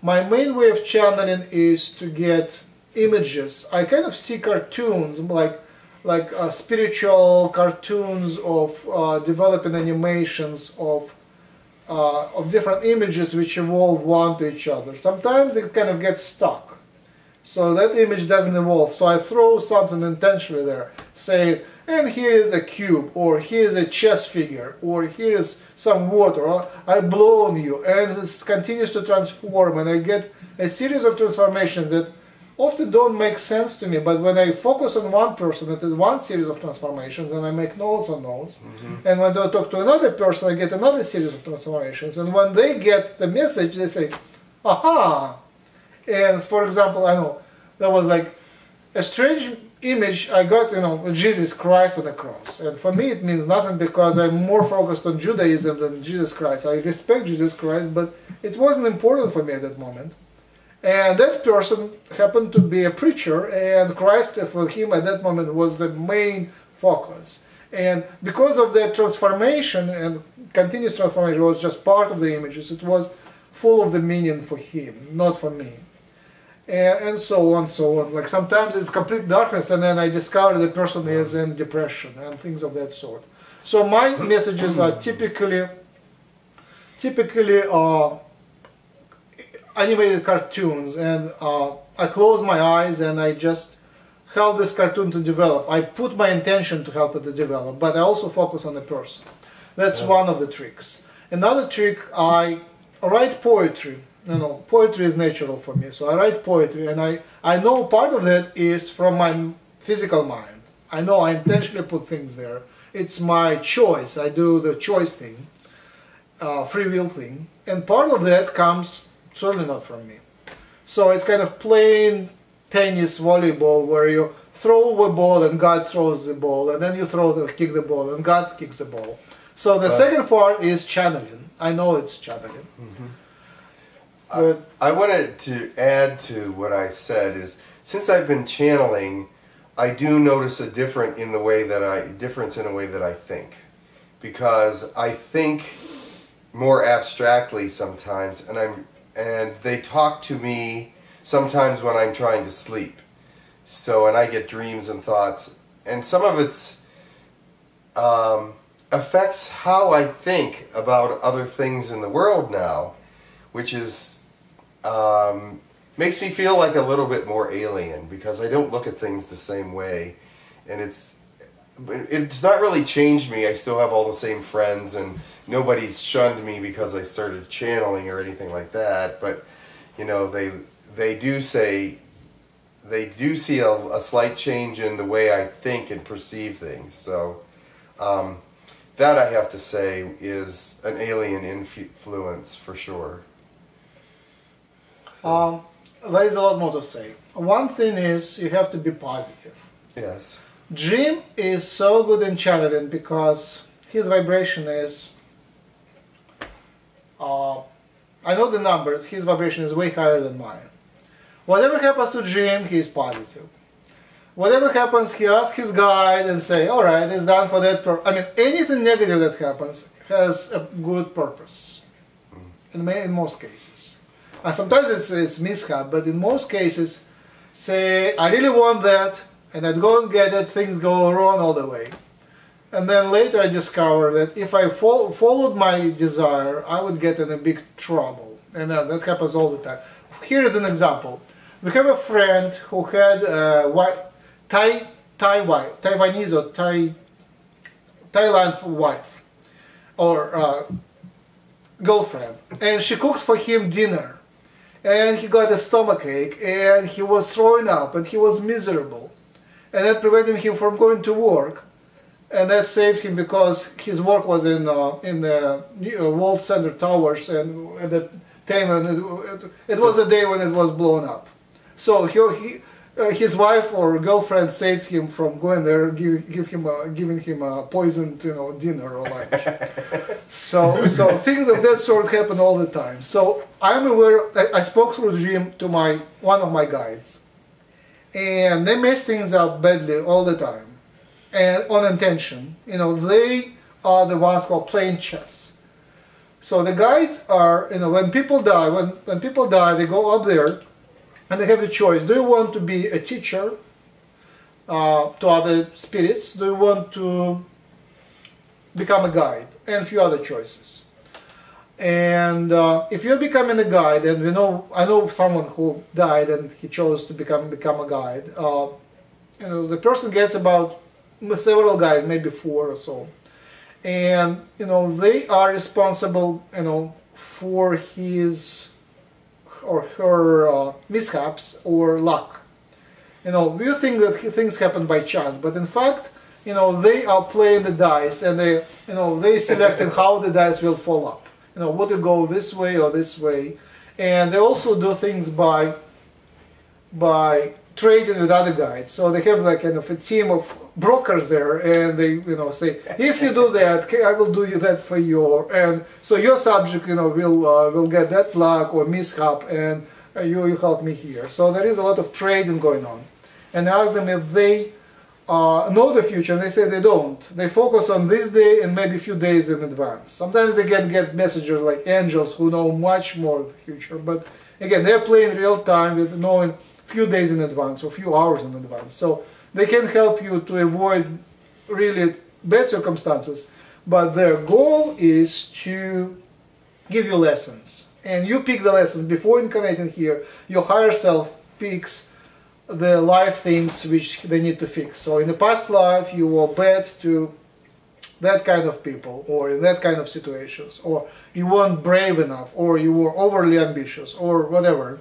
My main way of channeling is to get images. I kind of see cartoons like like uh, spiritual cartoons of uh, developing animations of uh, of different images which evolve one to each other. Sometimes it kind of gets stuck, so that image doesn't evolve. So I throw something intentionally there, saying, and here is a cube, or here is a chess figure, or here is some water. I blow on you, and it continues to transform, and I get a series of transformations that often don't make sense to me. But when I focus on one person, it is one series of transformations, and I make notes on notes. Mm-hmm. And when I talk to another person, I get another series of transformations. And when they get the message, they say, "Aha!" And for example, I know there was like a strange image I got, you know, Jesus Christ on the cross. And for me, it means nothing because I'm more focused on Judaism than Jesus Christ. I respect Jesus Christ, but it wasn't important for me at that moment. And that person happened to be a preacher, and Christ for him at that moment was the main focus. And because of that transformation and continuous transformation was just part of the images, it was full of the meaning for him, not for me and, and so on, so on. Like sometimes it's complete darkness, and then I discover the person is in depression and things of that sort. So my messages are typically, typically uh, animated cartoons, and uh, I close my eyes and I just help this cartoon to develop. I put my intention to help it to develop, but I also focus on the person. That's one of the tricks. Another trick, I write poetry. You know, poetry is natural for me, so I write poetry, and I I know part of that is from my physical mind. I know I intentionally put things there. It's my choice. I do the choice thing, uh, free will thing, and part of that comes certainly not from me. So it's kind of playing tennis, volleyball, where you throw a ball and God throws the ball, and then you throw the kick the ball and God kicks the ball. So the second part is channeling. I know it's channeling. Mm-hmm. But I wanted to add to what I said is since I've been channeling, I do notice a different in the way that I difference in a way that I think, because I think more abstractly sometimes, and I'm and they talk to me sometimes when I'm trying to sleep. So and I get dreams and thoughts, and some of it's um, affects how I think about other things in the world now, which is um, makes me feel like a little bit more alien because I don't look at things the same way, and it's it's not really changed me. I still have all the same friends, and nobody's shunned me because I started channeling or anything like that. But you know, they they do say they do see a, a slight change in the way I think and perceive things. So um, that I have to say is an alien influence for sure. Um, there is a lot more to say. One thing is you have to be positive. Yes. Jim is so good in channeling because his vibration is. Uh, I know the number. His vibration is way higher than mine. Whatever happens to Jim, he is positive. Whatever happens, he asks his guide and say, "All right, it's done for that." I mean, anything negative that happens has a good purpose. In, in most cases, and sometimes it's, it's mishap, but in most cases, say, "I really want that." and I'd go and get it, things go wrong all the way. And then later I discovered that if I fo followed my desire, I would get in a big trouble. And uh, that happens all the time. Here is an example. We have a friend who had a white, Thai, Thai wife, Taiwanese or Thai, Thailand wife, or uh, girlfriend. And she cooked for him dinner. And he got a stomach ache and he was throwing up and he was miserable and that prevented him from going to work. And that saved him because his work was in uh, in the uh, World Center Towers, and at that time, it, it, was a day when it was blown up. So he, he uh, his wife or girlfriend saved him from going there, give, give him a, giving him a poisoned you know dinner or lunch. <laughs> so so things of that sort happen all the time. So I'm aware. I, I spoke through Jim to my one of my guides, and they mess things up badly all the time and on intention. You know they are the ones who are playing chess. So the guides are you know when people die when, when people die they go up there and they have the choice. Do you want to be a teacher uh, to other spirits? Do you want to become a guide? And a few other choices. And uh, if you're becoming a guide, and we know, I know someone who died and he chose to become become a guide. Uh, you know, the person gets about several guys, maybe four or so, and you know they are responsible, you know, for his or her uh, mishaps or luck. You know, we think that things happen by chance, but in fact, you know, they are playing the dice and they, you know, they selecting <laughs> how the dice will fall up you know, would it go this way or this way? And they also do things by by trading with other guides. So they have like kind of a team of brokers there, and they you know say, if you do that, I will do you that for you, and so your subject you know will uh, will get that luck or mishap, and uh, you you help me here. So there is a lot of trading going on, and I ask them if they uh, know the future, and they say they don't. They focus on this day and maybe a few days in advance. Sometimes they can get messengers like angels who know much more of the future, but again, they're playing real time with knowing few days in advance or few hours in advance. So they can help you to avoid really bad circumstances, but their goal is to give you lessons. And you pick the lessons before incarnating here, your higher self picks the life things which they need to fix. So in the past life you were bad to that kind of people or in that kind of situations or you weren't brave enough or you were overly ambitious or whatever.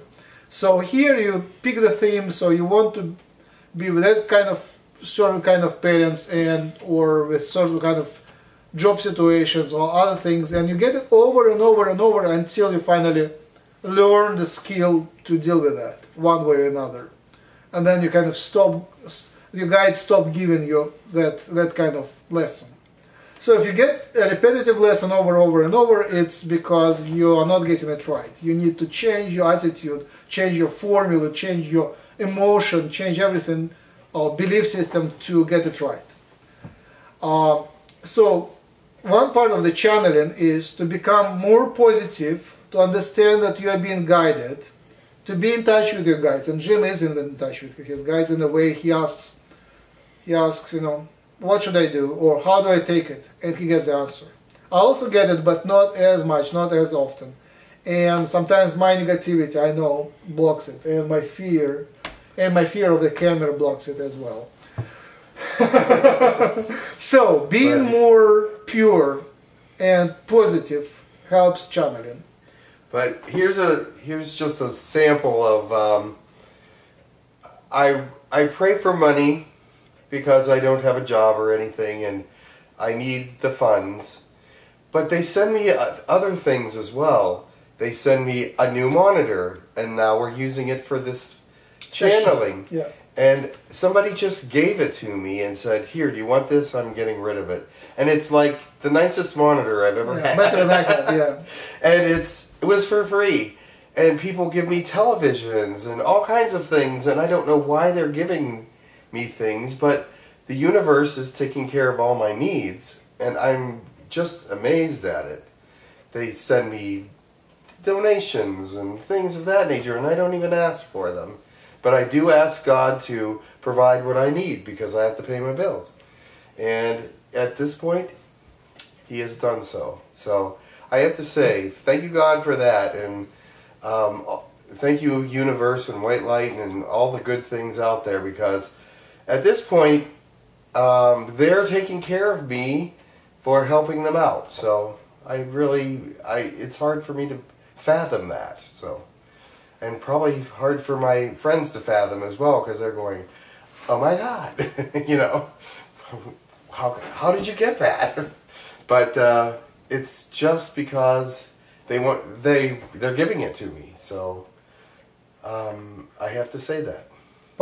So here you pick the theme so you want to be with that kind of certain kind of parents and or with certain kind of job situations or other things and you get it over and over and over until you finally learn the skill to deal with that one way or another and then you kind of stop, your guide stop giving you that, that kind of lesson. So if you get a repetitive lesson over and over and over, it's because you are not getting it right. You need to change your attitude, change your formula, change your emotion, change everything, or belief system to get it right. Uh, so one part of the channeling is to become more positive, to understand that you are being guided, to be in touch with your guides. And Jim is in touch with his guides in a way he asks, he asks, you know, what should I do or how do I take it? And he gets the answer. I also get it, but not as much, not as often. And sometimes my negativity, I know, blocks it, and my fear, and my fear of the camera blocks it as well. <laughs> so being more pure and positive helps channeling. But here's a here's just a sample of. Um, I I pray for money because I don't have a job or anything, and I need the funds. But they send me other things as well. They send me a new monitor, and now we're using it for this channeling. Yeah. And somebody just gave it to me and said, "Here, do you want this? I'm getting rid of it." And it's like the nicest monitor I've ever Yeah, had. I yeah. <laughs> and it's it was for free. And people give me televisions and all kinds of things, and I don't know why they're giving me things, but the universe is taking care of all my needs, and I'm just amazed at it. They send me donations and things of that nature, and I don't even ask for them. But I do ask God to provide what I need because I have to pay my bills. And at this point, He has done so. So I have to say, thank you, God, for that. And um, thank you, Universe and White Light and all the good things out there because at this point, um, they're taking care of me for helping them out. So I really, I it's hard for me to fathom that. So, and probably hard for my friends to fathom as well because they're going, "Oh my God," <laughs> you know, how how did you get that? <laughs> But uh, it's just because they want they they're giving it to me. So um, I have to say that.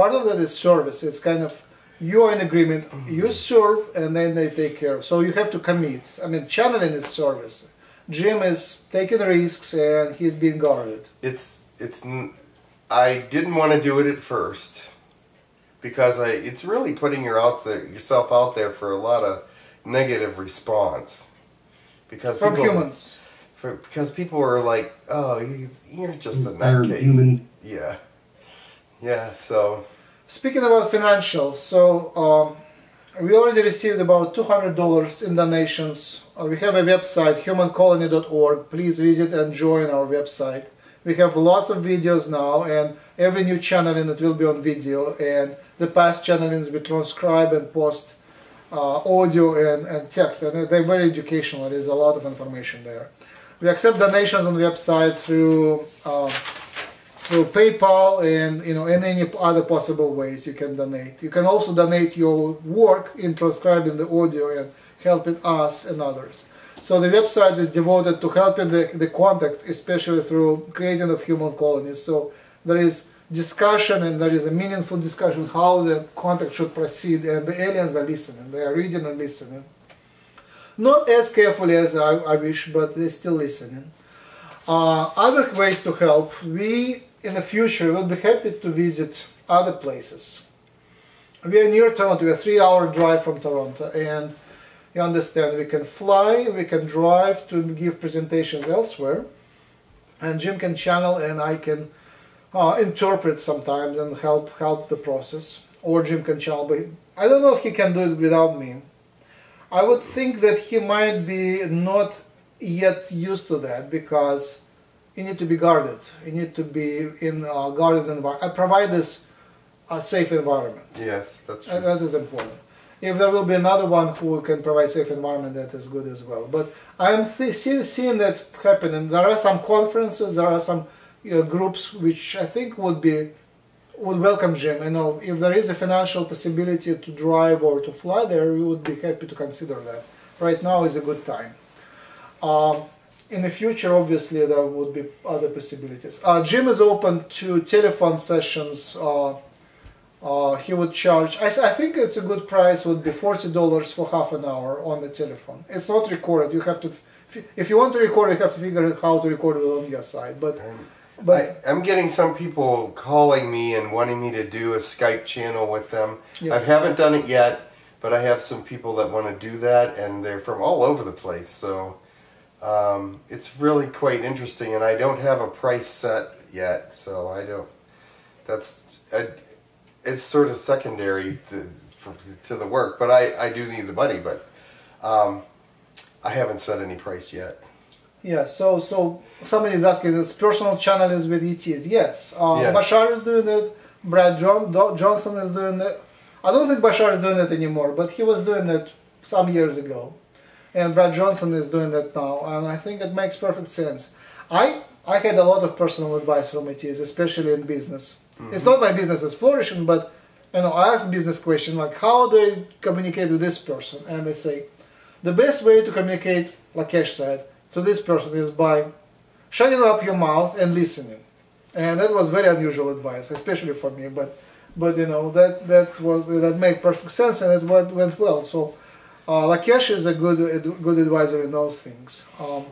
Part of that is service. It's kind of you are in agreement, mm-hmm. you serve, and then they take care. So you have to commit. I mean, channeling is service. Jim is taking risks and he's being guarded. it's it's n- I didn't want to do it at first because I it's really putting your out there, yourself out there for a lot of negative response because From people, humans. for, because people are like oh you, you're just a They're nutcase human. yeah yeah so Speaking about financials, so um, we already received about $200 in donations. Uh, we have a website, humancolony.org. Please visit and join our website. We have lots of videos now, and every new channeling it will be on video, and the past channelings we transcribe and post uh, audio and, and text, and they're very educational. There's a lot of information there. We accept donations on the website through uh, through PayPal and you know in any other possible ways you can donate. You can also donate your work in transcribing the audio and helping us and others. So the website is devoted to helping the, the contact, especially through creating of human colonies. So there is discussion and there is a meaningful discussion how the contact should proceed and the aliens are listening. They are reading and listening. Not as carefully as I, I wish, but they're still listening. Uh, other ways to help, we in the future we'll be happy to visit other places. We are near Toronto, we are three hour drive from Toronto, and you understand we can fly, we can drive to give presentations elsewhere, and Jim can channel and I can uh, interpret sometimes and help help the process, or Jim can channel, but I don't know if he can do it without me. I would think that he might be not yet used to that because you need to be guarded. You need to be in a guarded environment. I provide this a safe environment. yes that's true. Uh, that is important. If there will be another one who can provide safe environment, that is good as well. But I am seeing that happening. There are some conferences, there are some uh, groups which I think would be would welcome Jim. You know, if there is a financial possibility to drive or to fly there, we would be happy to consider that. Right now is a good time. Um, in the future, obviously, there would be other possibilities. Uh, Jim is open to telephone sessions. Uh, uh, he would charge. I think it's a good price. Would be forty dollars for half an hour on the telephone. It's not recorded. You have to, if you want to record, you have to figure out how to record it on your side. But, but I, I'm getting some people calling me and wanting me to do a Skype channel with them. Yes. I haven't done it yet, but I have some people that want to do that, and they're from all over the place. So um, it's really quite interesting, and I don't have a price set yet, so I don't. That's I, it's sort of secondary to, for, to the work, but I, I do need the money, but um, I haven't set any price yet. yeah. So so somebody is asking, this personal channel is with ETs. Yes. Uh, Yes. Bashar is doing it. Brad John, Do- Johnson is doing it. I don't think Bashar is doing it anymore, but he was doing it some years ago. And Brad Johnson is doing that now, and I think it makes perfect sense. I I had a lot of personal advice from ETs, especially in business. Mm-hmm. It's not my business is flourishing, but you know, I ask business question like, how do I communicate with this person? And they say, the best way to communicate, Lakesh said, to this person is by shutting up your mouth and listening. And that was very unusual advice, especially for me. But, but you know, that that was that made perfect sense and it went, went well. So, uh, Lakesh is a good good advisor in those things. Um,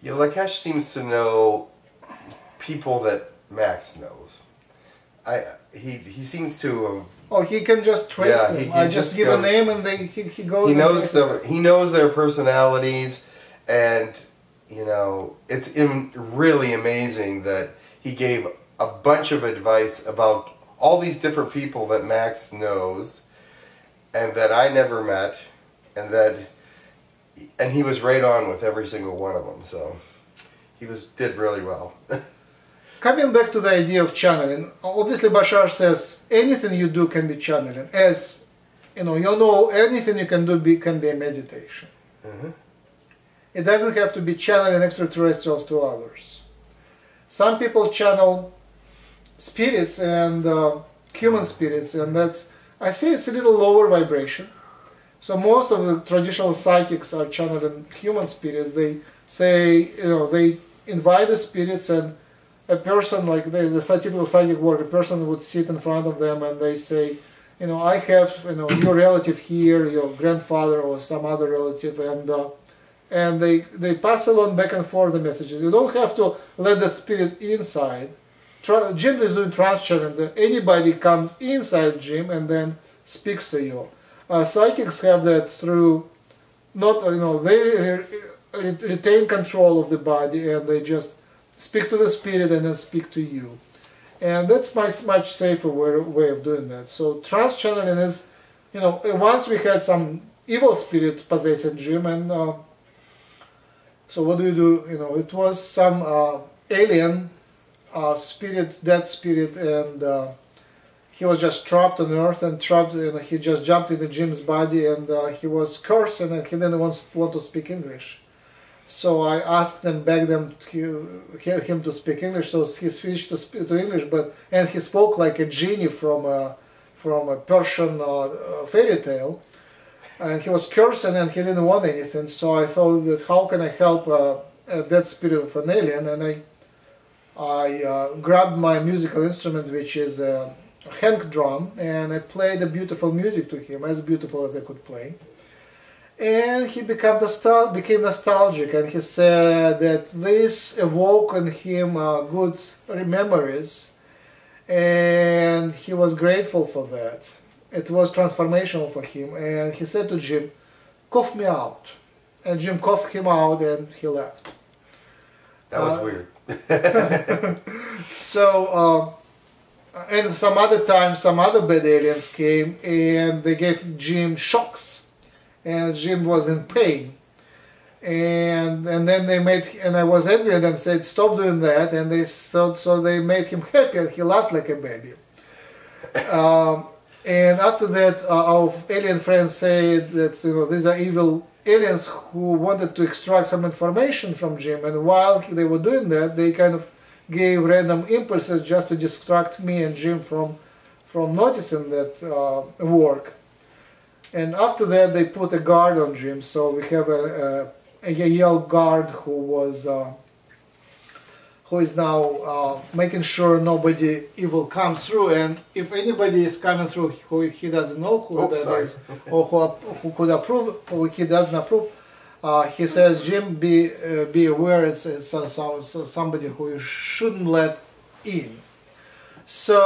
Yeah, Lakesh seems to know people that Max knows. I he he seems to have oh, he can just trace Yeah, them. he- he I just, just give a name and they he, he goes. he knows the he knows their personalities and you know it's really amazing that he gave a bunch of advice about all these different people that Max knows and that I never met and that and he was right on with every single one of them so he was did really well <laughs> Coming back to the idea of channeling, obviously Bashar says anything you do can be channeling. As you know, you know anything you can do be, can be a meditation. Mhm. It doesn't have to be channeling extraterrestrials to others. Some people channel spirits and uh, human spirits, and that's I say it's a little lower vibration. So most of the traditional psychics are channeling human spirits. They say you know they invite the spirits and a person like the, the typical psychic work, a person would sit in front of them and they say, you know, I have you know your relative here, your grandfather or some other relative, and uh, and they they pass along back and forth the messages. You don't have to let the spirit inside. Jim is doing trance channeling. that Anybody comes inside Jim and then speaks to you. Uh, psychics have that through not you know they re- re- retain control of the body and they just speak to the spirit and then speak to you and that's much much safer way, way of doing that so trance channeling is you know once we had some evil spirit possessing jim and uh, so what do you do you know it was some uh, alien uh, spirit dead spirit and uh, he was just trapped on earth and trapped and he just jumped into jim's body and uh, he was cursing and he didn't want, want to speak english so I asked them, begged them to him to speak English. So he switched to, to English, but and he spoke like a genie from a from a Persian uh, uh, fairy tale, and he was cursing and he didn't want anything. So I thought that how can I help uh, a dead spirit of an alien? And I I uh, grabbed my musical instrument, which is a Hank drum, and I played a beautiful music to him, as beautiful as I could play. And he became, nostal- became nostalgic and he said that this awoke in him uh, good memories and he was grateful for that. It was transformational for him and he said to jim cough me out. And jim coughed him out and he left. That was Uh, weird <laughs> so uh, and some other time some other bad aliens came and they gave jim shocks. And jim was in pain. And and then they made and i was angry at them said stop doing that. And they so so they made him happy. And he laughed like a baby. Um, and after that uh, our alien friends said that you know these are evil aliens who wanted to extract some information from jim and while they were doing that they kind of gave random impulses just to distract me and jim from from noticing that uh, work and after that they put a guard on Jim. So we have a, a, a Yahyel guard who was uh, who is now uh, making sure nobody evil comes through. And if anybody is coming through who he doesn't know who Oops, that is, or who, who could approve, or he doesn't approve, uh, he says, Jim, be uh, be aware, it's, it's uh, some, so somebody who you shouldn't let in. So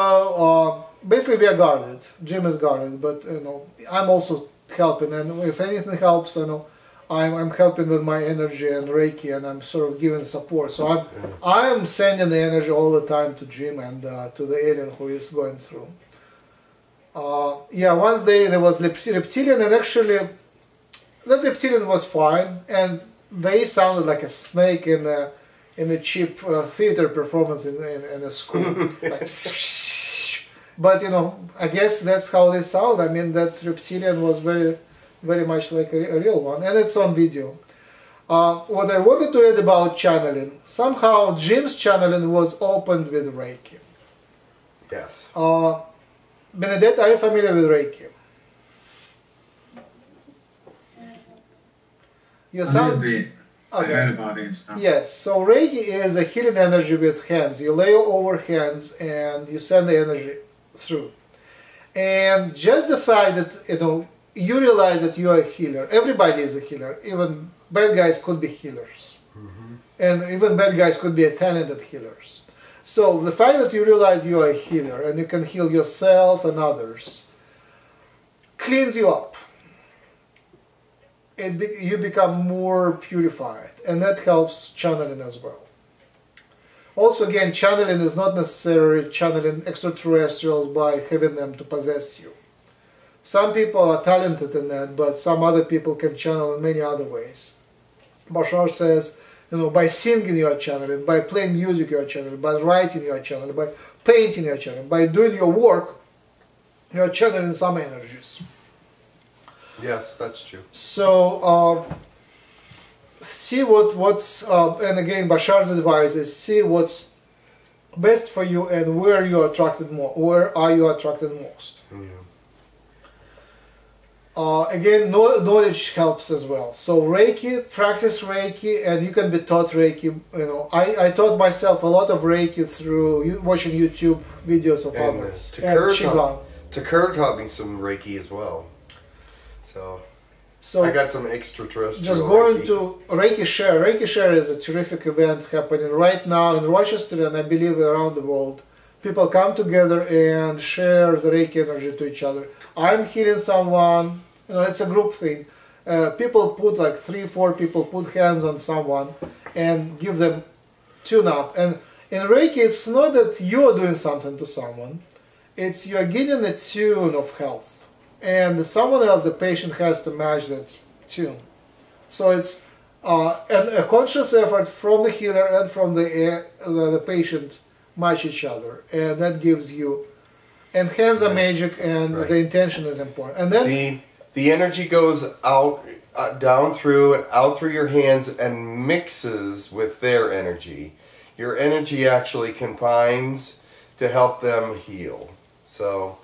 uh, basically, we are guarded. Jim is guarded, but you know, I'm also helping, and if anything helps, you know, I'm, I'm helping with my energy and Reiki, and I'm sort of giving support. So I'm I'm sending the energy all the time to Jim and uh, to the alien who is going through. Uh, yeah, once day there was reptilian, and actually, that reptilian was fine, and they sounded like a snake in a in a cheap uh, theater performance in, in, in a school. <laughs> like, <laughs> but you know, I guess that's how they sound. I mean, that reptilian was very, very much like a, a real one, and it's on video. Uh, what I wanted to add about channeling, somehow Jim's channeling was opened with Reiki. Yes. Uh, Benedette, are you familiar with Reiki? You A little sound bit. I okay. heard about it and. Yes, so Reiki is a healing energy with hands. You lay over hands and you send the energy through. And just the fact that you know you realize that you are a healer. Everybody is a healer. Even bad guys could be healers, mm-hmm. and even bad guys could be a talented healers. So the fact that you realize you are a healer and you can heal yourself and others cleans you up. It be, you become more purified, and that helps channeling as well. Also, again, channeling is not necessarily channeling extraterrestrials by having them to possess you. Some people are talented in that, but some other people can channel in many other ways. Bashar says, you know, by singing you are channeling, by playing music you are channeling, by writing you are channeling, by painting you are channeling, by doing your work you are channeling some energies. Yes, that's true. So uh, see what what's uh, and again Bashar's advice is see what's best for you and where you are attracted more. Where are you attracted most? Yeah. Uh, again, knowledge helps as well. So Reiki, practice Reiki, and you can be taught Reiki. You know, I, I taught myself a lot of Reiki through you, watching YouTube videos of And, uh, others Takura and taught, Takura taught me some Reiki as well. So, So I got some extraterrestrial Just going Reiki. to Reiki Share. Reiki Share is a terrific event happening right now in Rochester and I believe around the world. People come together and share the Reiki energy to each other. I'm healing someone. You know, it's a group thing. Uh, people put like three, four people put hands on someone and give them tune up. And in Reiki, it's not that you're doing something to someone. It's you're getting a tune of health, and someone else, the patient, has to match that tune. So it's uh, a conscious effort from the healer and from the uh, the, the patient match each other, and that gives you. And hands are magic, and Right. the intention is important. And then the the energy goes out uh, down through and out through your hands and mixes with their energy your energy actually combines to help them heal so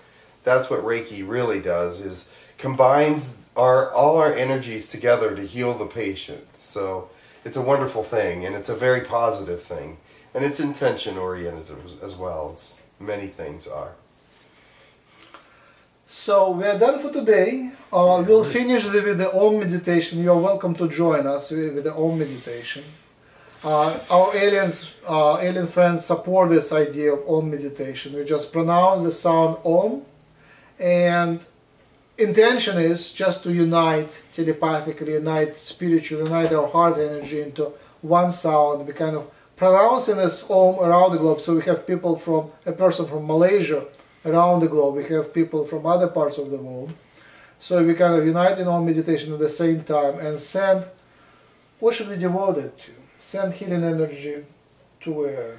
that's what reiki really does is combines our all our energies together to heal the patient so it's a wonderful thing and it's a very positive thing and it's intention oriented as, well as many things are So we are done for today. Uh, we'll finish the, with the Om meditation. You're welcome to join us with, with the Om meditation. Uh, our aliens, uh, alien friends support this idea of Om meditation. We just pronounce the sound Om, and intention is just to unite telepathically, unite spiritually, unite our heart energy into one sound. We kind of pronouncing this Om around the globe. So we have people from a person from Malaysia around the globe. We have people from other parts of the world. So we kind of unite in Om meditation at the same time and send. What should we devote it to? Send healing energy to where?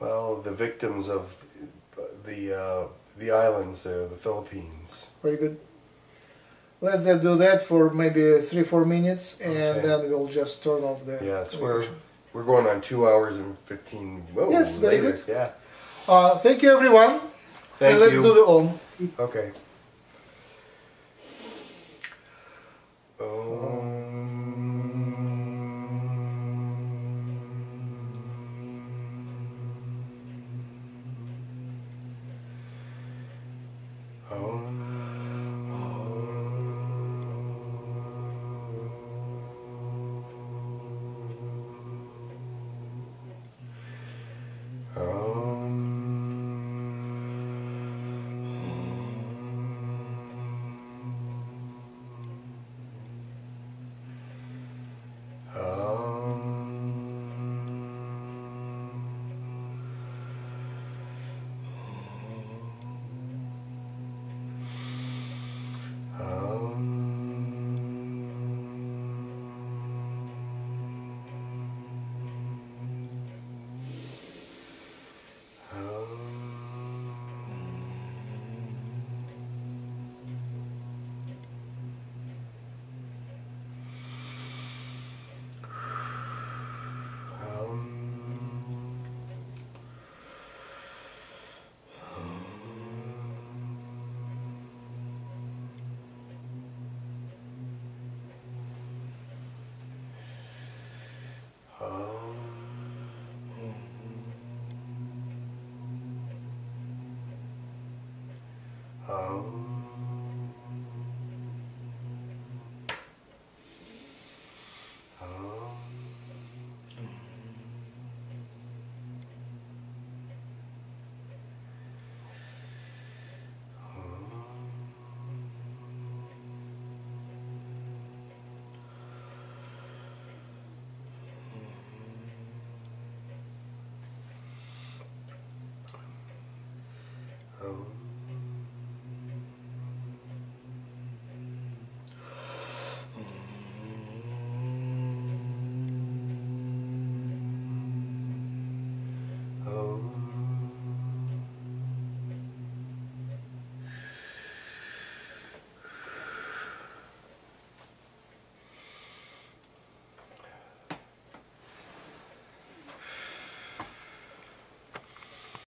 Well, the victims of the uh, the islands there, the Philippines. Very good. Let's then do that for maybe three, four minutes, and Okay. then we'll just turn off the. Yes, we're we're going on two hours and fifteen. Whoa, Yes, very later. good. Yeah. Uh, thank you, everyone. Thank and let's you. do the Om. Okay. Um,